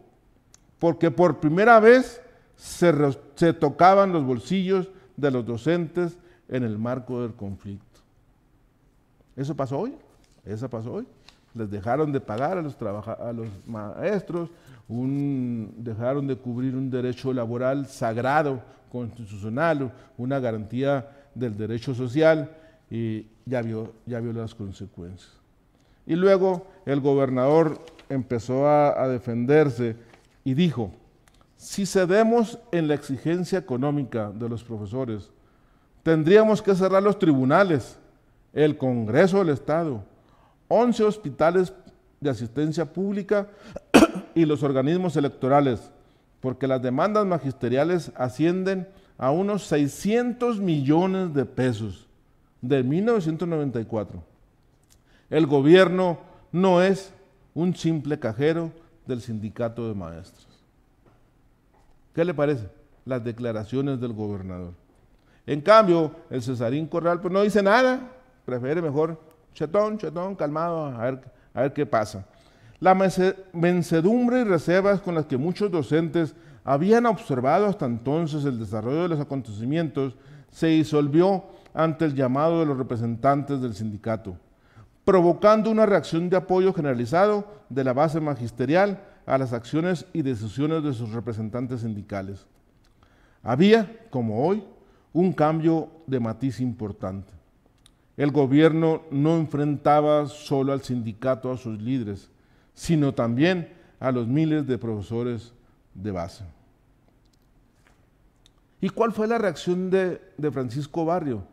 porque por primera vez se, se tocaban los bolsillos de los docentes en el marco del conflicto. Eso pasó hoy, eso pasó hoy. Les dejaron de pagar a los, a los maestros, dejaron de cubrir un derecho laboral sagrado, constitucional, una garantía del derecho social y ya vio, ya vio las consecuencias. Y luego el gobernador empezó a defenderse y dijo, si cedemos en la exigencia económica de los profesores, tendríamos que cerrar los tribunales, el Congreso del Estado, 11 hospitales de asistencia pública y los organismos electorales, porque las demandas magisteriales ascienden a unos 600 millones de pesos de 1994. El gobierno no es un simple cajero del sindicato de maestros. ¿Qué le parece? Las declaraciones del gobernador. En cambio, el Cesarín Corral pues no dice nada, prefiere mejor chetón, chetón, calmado, a ver, a ver qué pasa. La vencedumbre y reservas con las que muchos docentes habían observado hasta entonces el desarrollo de los acontecimientos se disolvió ante el llamado de los representantes del sindicato, provocando una reacción de apoyo generalizado de la base magisterial a las acciones y decisiones de sus representantes sindicales. Había, como hoy, un cambio de matiz importante. El gobierno no enfrentaba solo al sindicato, a sus líderes, sino también a los miles de profesores de base. ¿Y cuál fue la reacción de, Francisco Barrio?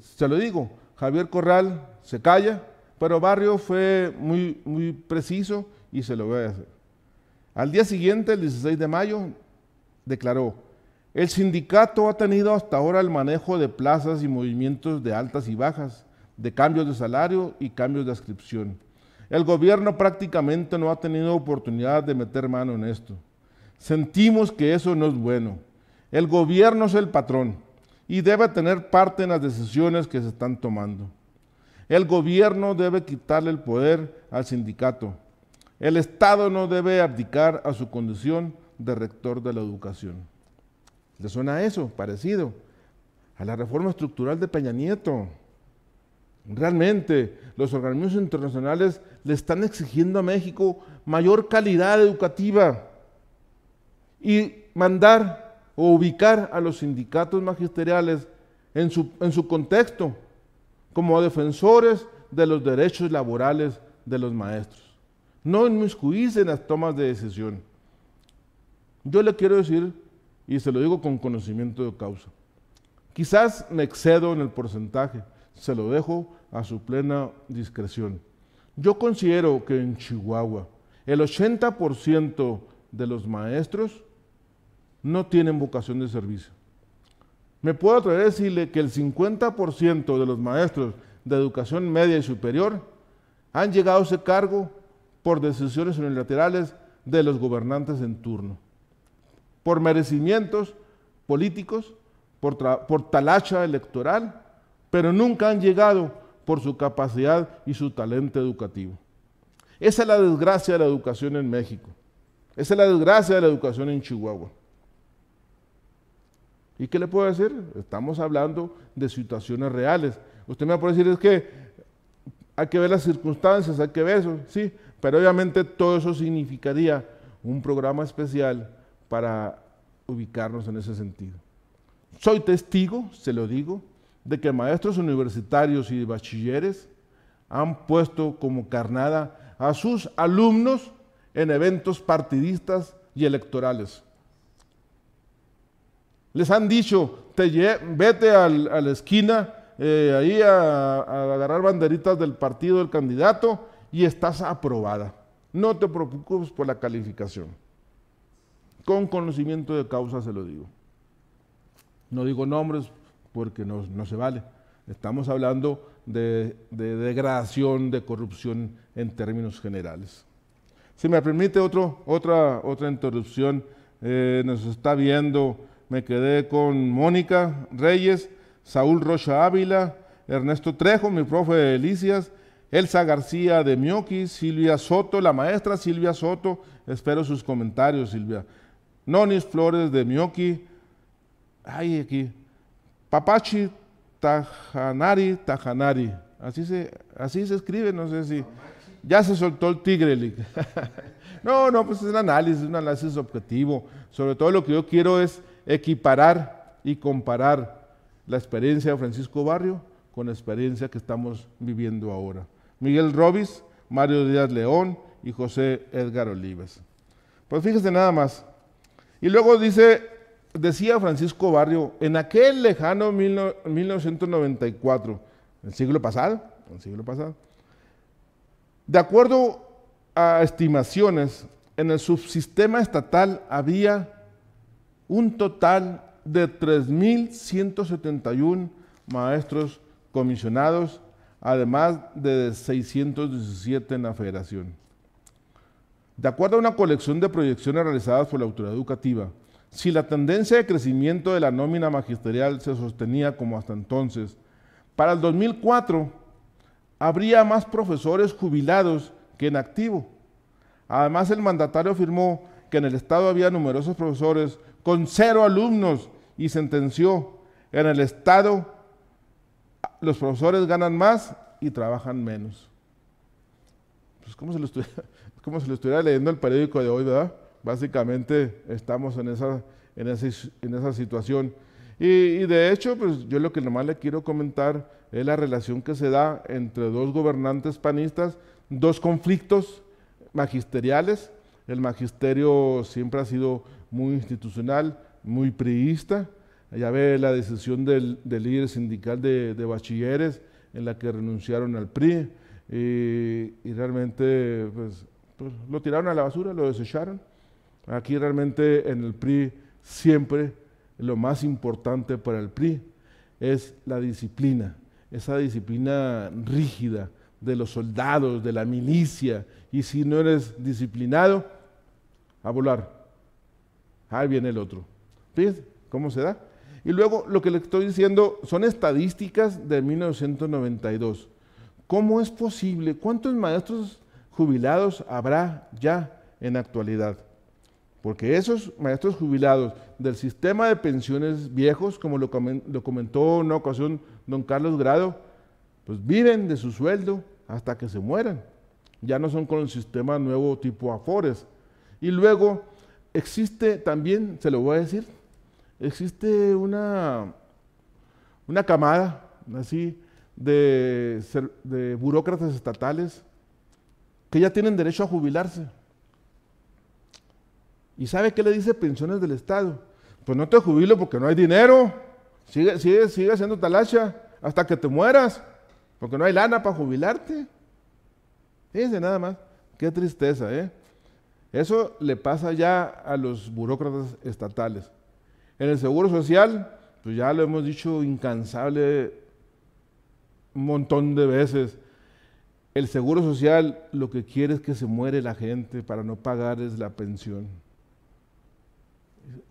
Se lo digo, Javier Corral se calla, pero Barrio fue muy, muy preciso y se lo voy a hacer. Al día siguiente, el 16 de mayo, declaró, el sindicato ha tenido hasta ahora el manejo de plazas y movimientos de altas y bajas, de cambios de salario y cambios de ascripción. El gobierno prácticamente no ha tenido oportunidad de meter mano en esto. Sentimos que eso no es bueno. El gobierno es el patrón y debe tener parte en las decisiones que se están tomando. El gobierno debe quitarle el poder al sindicato. El Estado no debe abdicar a su condición de rector de la educación. ¿Le suena eso? Parecido a la reforma estructural de Peña Nieto. Realmente los organismos internacionales le están exigiendo a México mayor calidad educativa y mandar o ubicar a los sindicatos magisteriales en su, en su contexto como defensores de los derechos laborales de los maestros. No inmiscuirse en las tomas de decisión. Yo le quiero decir y se lo digo con conocimiento de causa. Quizás me excedo en el porcentaje, se lo dejo a su plena discreción. Yo considero que en Chihuahua el 80% de los maestros no tienen vocación de servicio. Me puedo atrever a decirle que el 50% de los maestros de educación media y superior han llegado a ese cargo por decisiones unilaterales de los gobernantes en turno por merecimientos políticos, por, por talacha electoral, pero nunca han llegado por su capacidad y su talento educativo. Esa es la desgracia de la educación en México. Esa es la desgracia de la educación en Chihuahua. ¿Y qué le puedo decir? Estamos hablando de situaciones reales. Usted me a decir, es que hay que ver las circunstancias, hay que ver eso, sí, pero obviamente todo eso significaría un programa especial para ubicarnos en ese sentido. Soy testigo, se lo digo, de que maestros universitarios y bachilleres han puesto como carnada a sus alumnos en eventos partidistas y electorales. Les han dicho, te vete a la esquina, eh, ahí a, a agarrar banderitas del partido del candidato y estás aprobada. No te preocupes por la calificación. Con conocimiento de causa se lo digo. No digo nombres porque no, se vale. Estamos hablando de, degradación, de corrupción en términos generales. Si me permite otra, otra interrupción, eh, nos está viendo, me quedé con Mónica Reyes, Saúl Rocha Ávila, Ernesto Trejo, mi profe de Delicias, Elsa García de Mioki, Silvia Soto, la maestra Silvia Soto, espero sus comentarios, Silvia. Nonis Flores de Mioki, ay, aquí, Papachi Tajanari, Tajanari, así se, así se escribe, no sé si, ya se soltó el tigre. no, no, pues es un análisis, un análisis objetivo. Sobre todo lo que yo quiero es equiparar y comparar la experiencia de Francisco Barrio con la experiencia que estamos viviendo ahora. Miguel Robis, Mario Díaz León y José Edgar Olives. Pues fíjese nada más. Y luego dice, decía Francisco Barrio, en aquel lejano 1994, el siglo pasado, el siglo pasado, de acuerdo a estimaciones, en el subsistema estatal había un total de 3.171 maestros comisionados además de 617 en la federación. De acuerdo a una colección de proyecciones realizadas por la autoridad educativa, si la tendencia de crecimiento de la nómina magisterial se sostenía como hasta entonces, para el 2004 habría más profesores jubilados que en activo. Además, el mandatario afirmó que en el Estado había numerosos profesores con cero alumnos y sentenció, en el Estado los profesores ganan más y trabajan menos. Pues como se lo como si lo estuviera leyendo el periódico de hoy, ¿verdad? Básicamente estamos en esa, en esa, situación. Y, de hecho, pues yo lo que nomás le quiero comentar es la relación que se da entre dos gobernantes panistas, dos conflictos magisteriales. El magisterio siempre ha sido muy institucional, muy priista, ya ve la decisión del, líder sindical de, bachilleres en la que renunciaron al PRI y, realmente pues, pues, lo tiraron a la basura, lo desecharon. Aquí realmente en el PRI siempre lo más importante para el PRI es la disciplina, esa disciplina rígida de los soldados, de la milicia, y si no eres disciplinado, a volar. Ahí viene el otro. ¿Ves cómo se da? Y luego lo que le estoy diciendo son estadísticas de 1992. ¿Cómo es posible? ¿Cuántos maestros jubilados habrá ya en actualidad? Porque esos maestros jubilados del sistema de pensiones viejos, como lo, comentó en una ocasión don Carlos Grado, pues viven de su sueldo hasta que se mueran. Ya no son con el sistema nuevo tipo Afores. Y luego existe también, se lo voy a decir, existe una, una camada así de, de burócratas estatales que ya tienen derecho a jubilarse. ¿Y sabe qué le dice pensiones del Estado? Pues no te jubilo porque no hay dinero. Sigue, sigue, sigue haciendo talacha hasta que te mueras, porque no hay lana para jubilarte. Fíjense nada más, qué tristeza, ¿eh? Eso le pasa ya a los burócratas estatales. En el Seguro Social, pues ya lo hemos dicho incansable un montón de veces. El Seguro Social lo que quiere es que se muere la gente para no pagarles la pensión.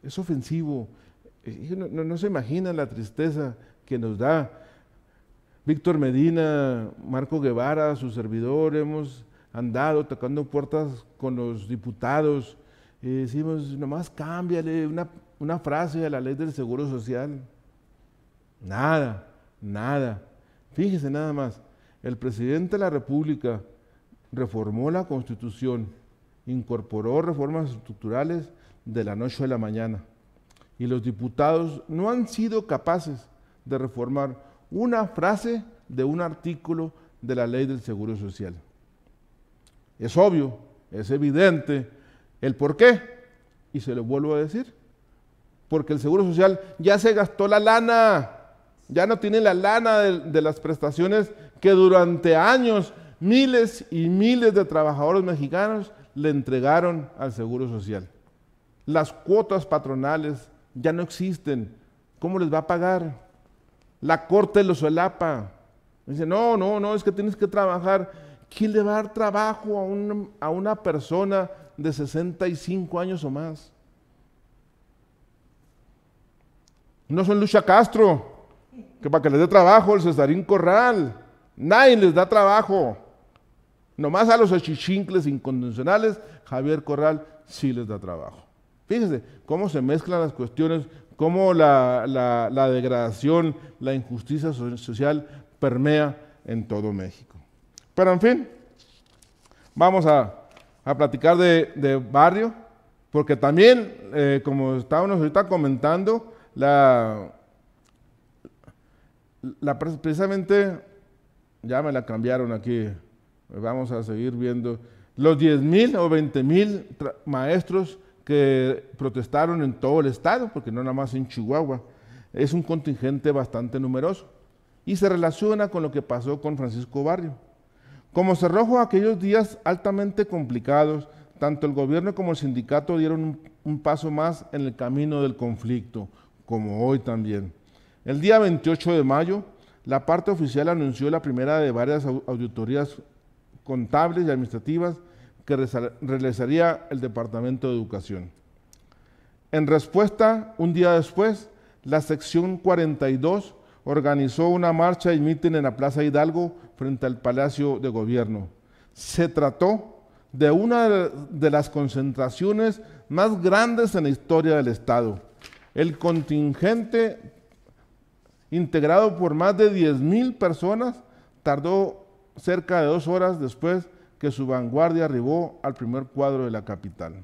Es ofensivo. No, no se imagina la tristeza que nos da. Víctor Medina, Marco Guevara, su servidor, hemos andado tocando puertas con los diputados y decimos, nomás cámbiale una una frase de la ley del Seguro Social. Nada, nada. Fíjese nada más, el presidente de la República reformó la Constitución, incorporó reformas estructurales de la noche a la mañana. Y los diputados no han sido capaces de reformar una frase de un artículo de la ley del Seguro Social. Es obvio, es evidente el por qué, y se lo vuelvo a decir, porque el Seguro Social ya se gastó la lana, ya no tiene la lana de, de las prestaciones que durante años miles y miles de trabajadores mexicanos le entregaron al Seguro Social. Las cuotas patronales ya no existen. ¿Cómo les va a pagar? La corte lo solapa. Dice, no, no, no, es que tienes que trabajar. ¿Quién le va a dar trabajo a una, a una persona de 65 años o más? No son Lucha Castro, que para que les dé trabajo el Cesarín Corral. Nadie les da trabajo. Nomás a los achichincles incondicionales, Javier Corral sí les da trabajo. Fíjense cómo se mezclan las cuestiones, cómo la, degradación, la injusticia social permea en todo México. Pero en fin, vamos a, platicar de, barrio, porque también, eh, como estábamos ahorita comentando, la, la, precisamente, ya me la cambiaron aquí, vamos a seguir viendo, los 10 mil o 20 mil maestros que protestaron en todo el estado, porque no nada más en Chihuahua, es un contingente bastante numeroso y se relaciona con lo que pasó con Francisco Barrio. Como cerrojo aquellos días altamente complicados, tanto el gobierno como el sindicato dieron un, un, paso más en el camino del conflicto, como hoy también. El día 28 de mayo, la parte oficial anunció la primera de varias auditorías contables y administrativas que realizaría el Departamento de Educación. En respuesta, un día después, la sección 42 organizó una marcha y mitin en la Plaza Hidalgo frente al Palacio de Gobierno. Se trató de una de las concentraciones más grandes en la historia del Estado. El contingente, integrado por más de 10 mil personas, tardó cerca de dos horas después que su vanguardia arribó al primer cuadro de la capital.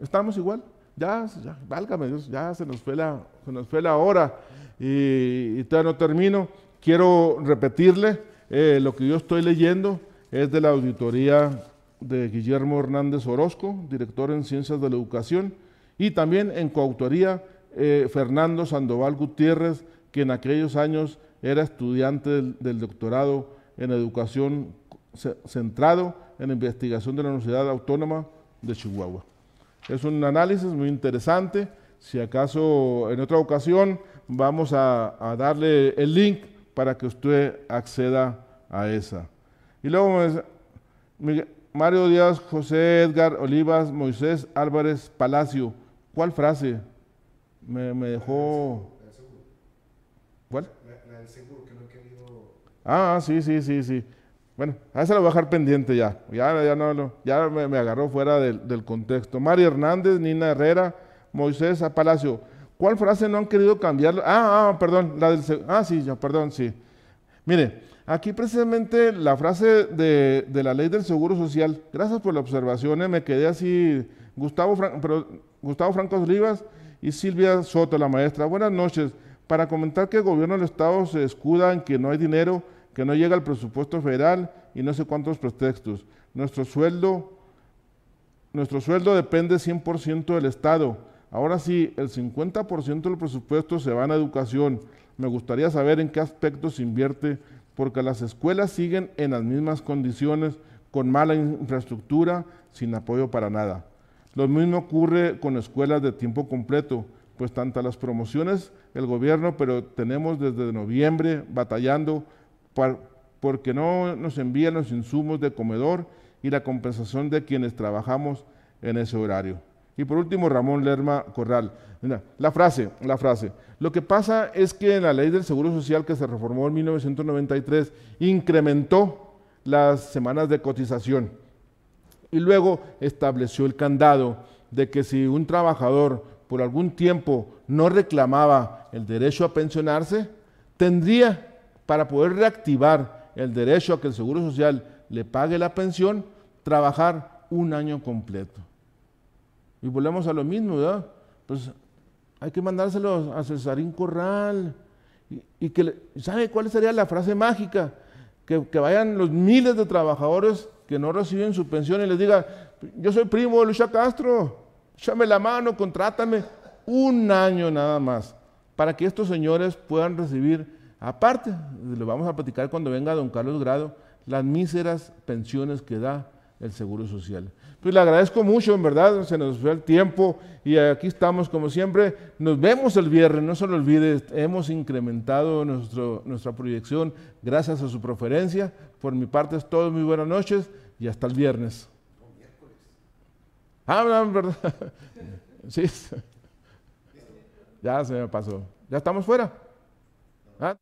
¿Estamos igual? Ya, válgame Dios, ya se nos fue la, se nos fue la hora y, todavía no termino. Quiero repetirle eh, lo que yo estoy leyendo, es de la auditoría de Guillermo Hernández Orozco, director en Ciencias de la Educación, y también en coautoría eh, Fernando Sandoval Gutiérrez, que en aquellos años era estudiante del, doctorado en educación centrado en investigación de la Universidad Autónoma de Chihuahua. Es un análisis muy interesante. Si acaso en otra ocasión vamos a, darle el link para que usted acceda a esa. Y luego Mario Díaz, José Edgar Olivas, Moisés Álvarez Palacio. ¿Cuál frase? Me, me dejó... ¿Cuál? seguro, que no he querido... Ah, sí, sí, sí, sí. Bueno, a esa lo voy a dejar pendiente ya. Ya, ya, no, ya me, agarró fuera del, contexto. María Hernández, Nina Herrera, Moisés a Palacio. ¿Cuál frase no han querido cambiar? Ah, ah, perdón, la del... Ah, sí, ya, perdón, sí. Mire, aquí precisamente la frase de, de, la ley del Seguro Social, gracias por la observación, eh, me quedé así, Gustavo, pero, Gustavo Franco Olivas y Silvia Soto, la maestra. Buenas noches para comentar que el gobierno del Estado se escuda en que no hay dinero, que no llega al presupuesto federal y no sé cuántos pretextos. Nuestro sueldo, nuestro sueldo depende 100% del Estado. Ahora sí, el 50% del presupuesto se va en educación. Me gustaría saber en qué aspectos se invierte, porque las escuelas siguen en las mismas condiciones, con mala infraestructura, sin apoyo para nada. Lo mismo ocurre con escuelas de tiempo completo pues tantas las promociones el gobierno, pero tenemos desde noviembre batallando porque no nos envían los insumos de comedor y la compensación de quienes trabajamos en ese horario. Y por último, Ramón Lerma Corral. la frase, la frase. Lo que pasa es que en la ley del Seguro Social que se reformó en 1993 incrementó las semanas de cotización y luego estableció el candado de que si un trabajador por algún tiempo no reclamaba el derecho a pensionarse, tendría para poder reactivar el derecho a que el Seguro Social le pague la pensión, trabajar un año completo. Y volvemos a lo mismo, ¿verdad? Pues hay que mandárselo a Cesarín Corral Y, que, ¿sabe cuál sería la frase mágica? Que, que, vayan los miles de trabajadores que no reciben su pensión y les diga, yo soy primo de Lucha Castro, échame la mano, contrátame un año nada más, para que estos señores puedan recibir, aparte, le vamos a platicar cuando venga don Carlos Grado, las míseras pensiones que da el Seguro Social. Pues le agradezco mucho, en verdad, se nos fue el tiempo y aquí estamos como siempre. Nos vemos el viernes, no se lo olvide, hemos incrementado nuestro, nuestra proyección gracias a su preferencia. Por mi parte es todo, muy buenas noches y hasta el viernes. Ah, no, verdad. Sí. Ya se me pasó. ¿Ya estamos fuera? ¿Ah?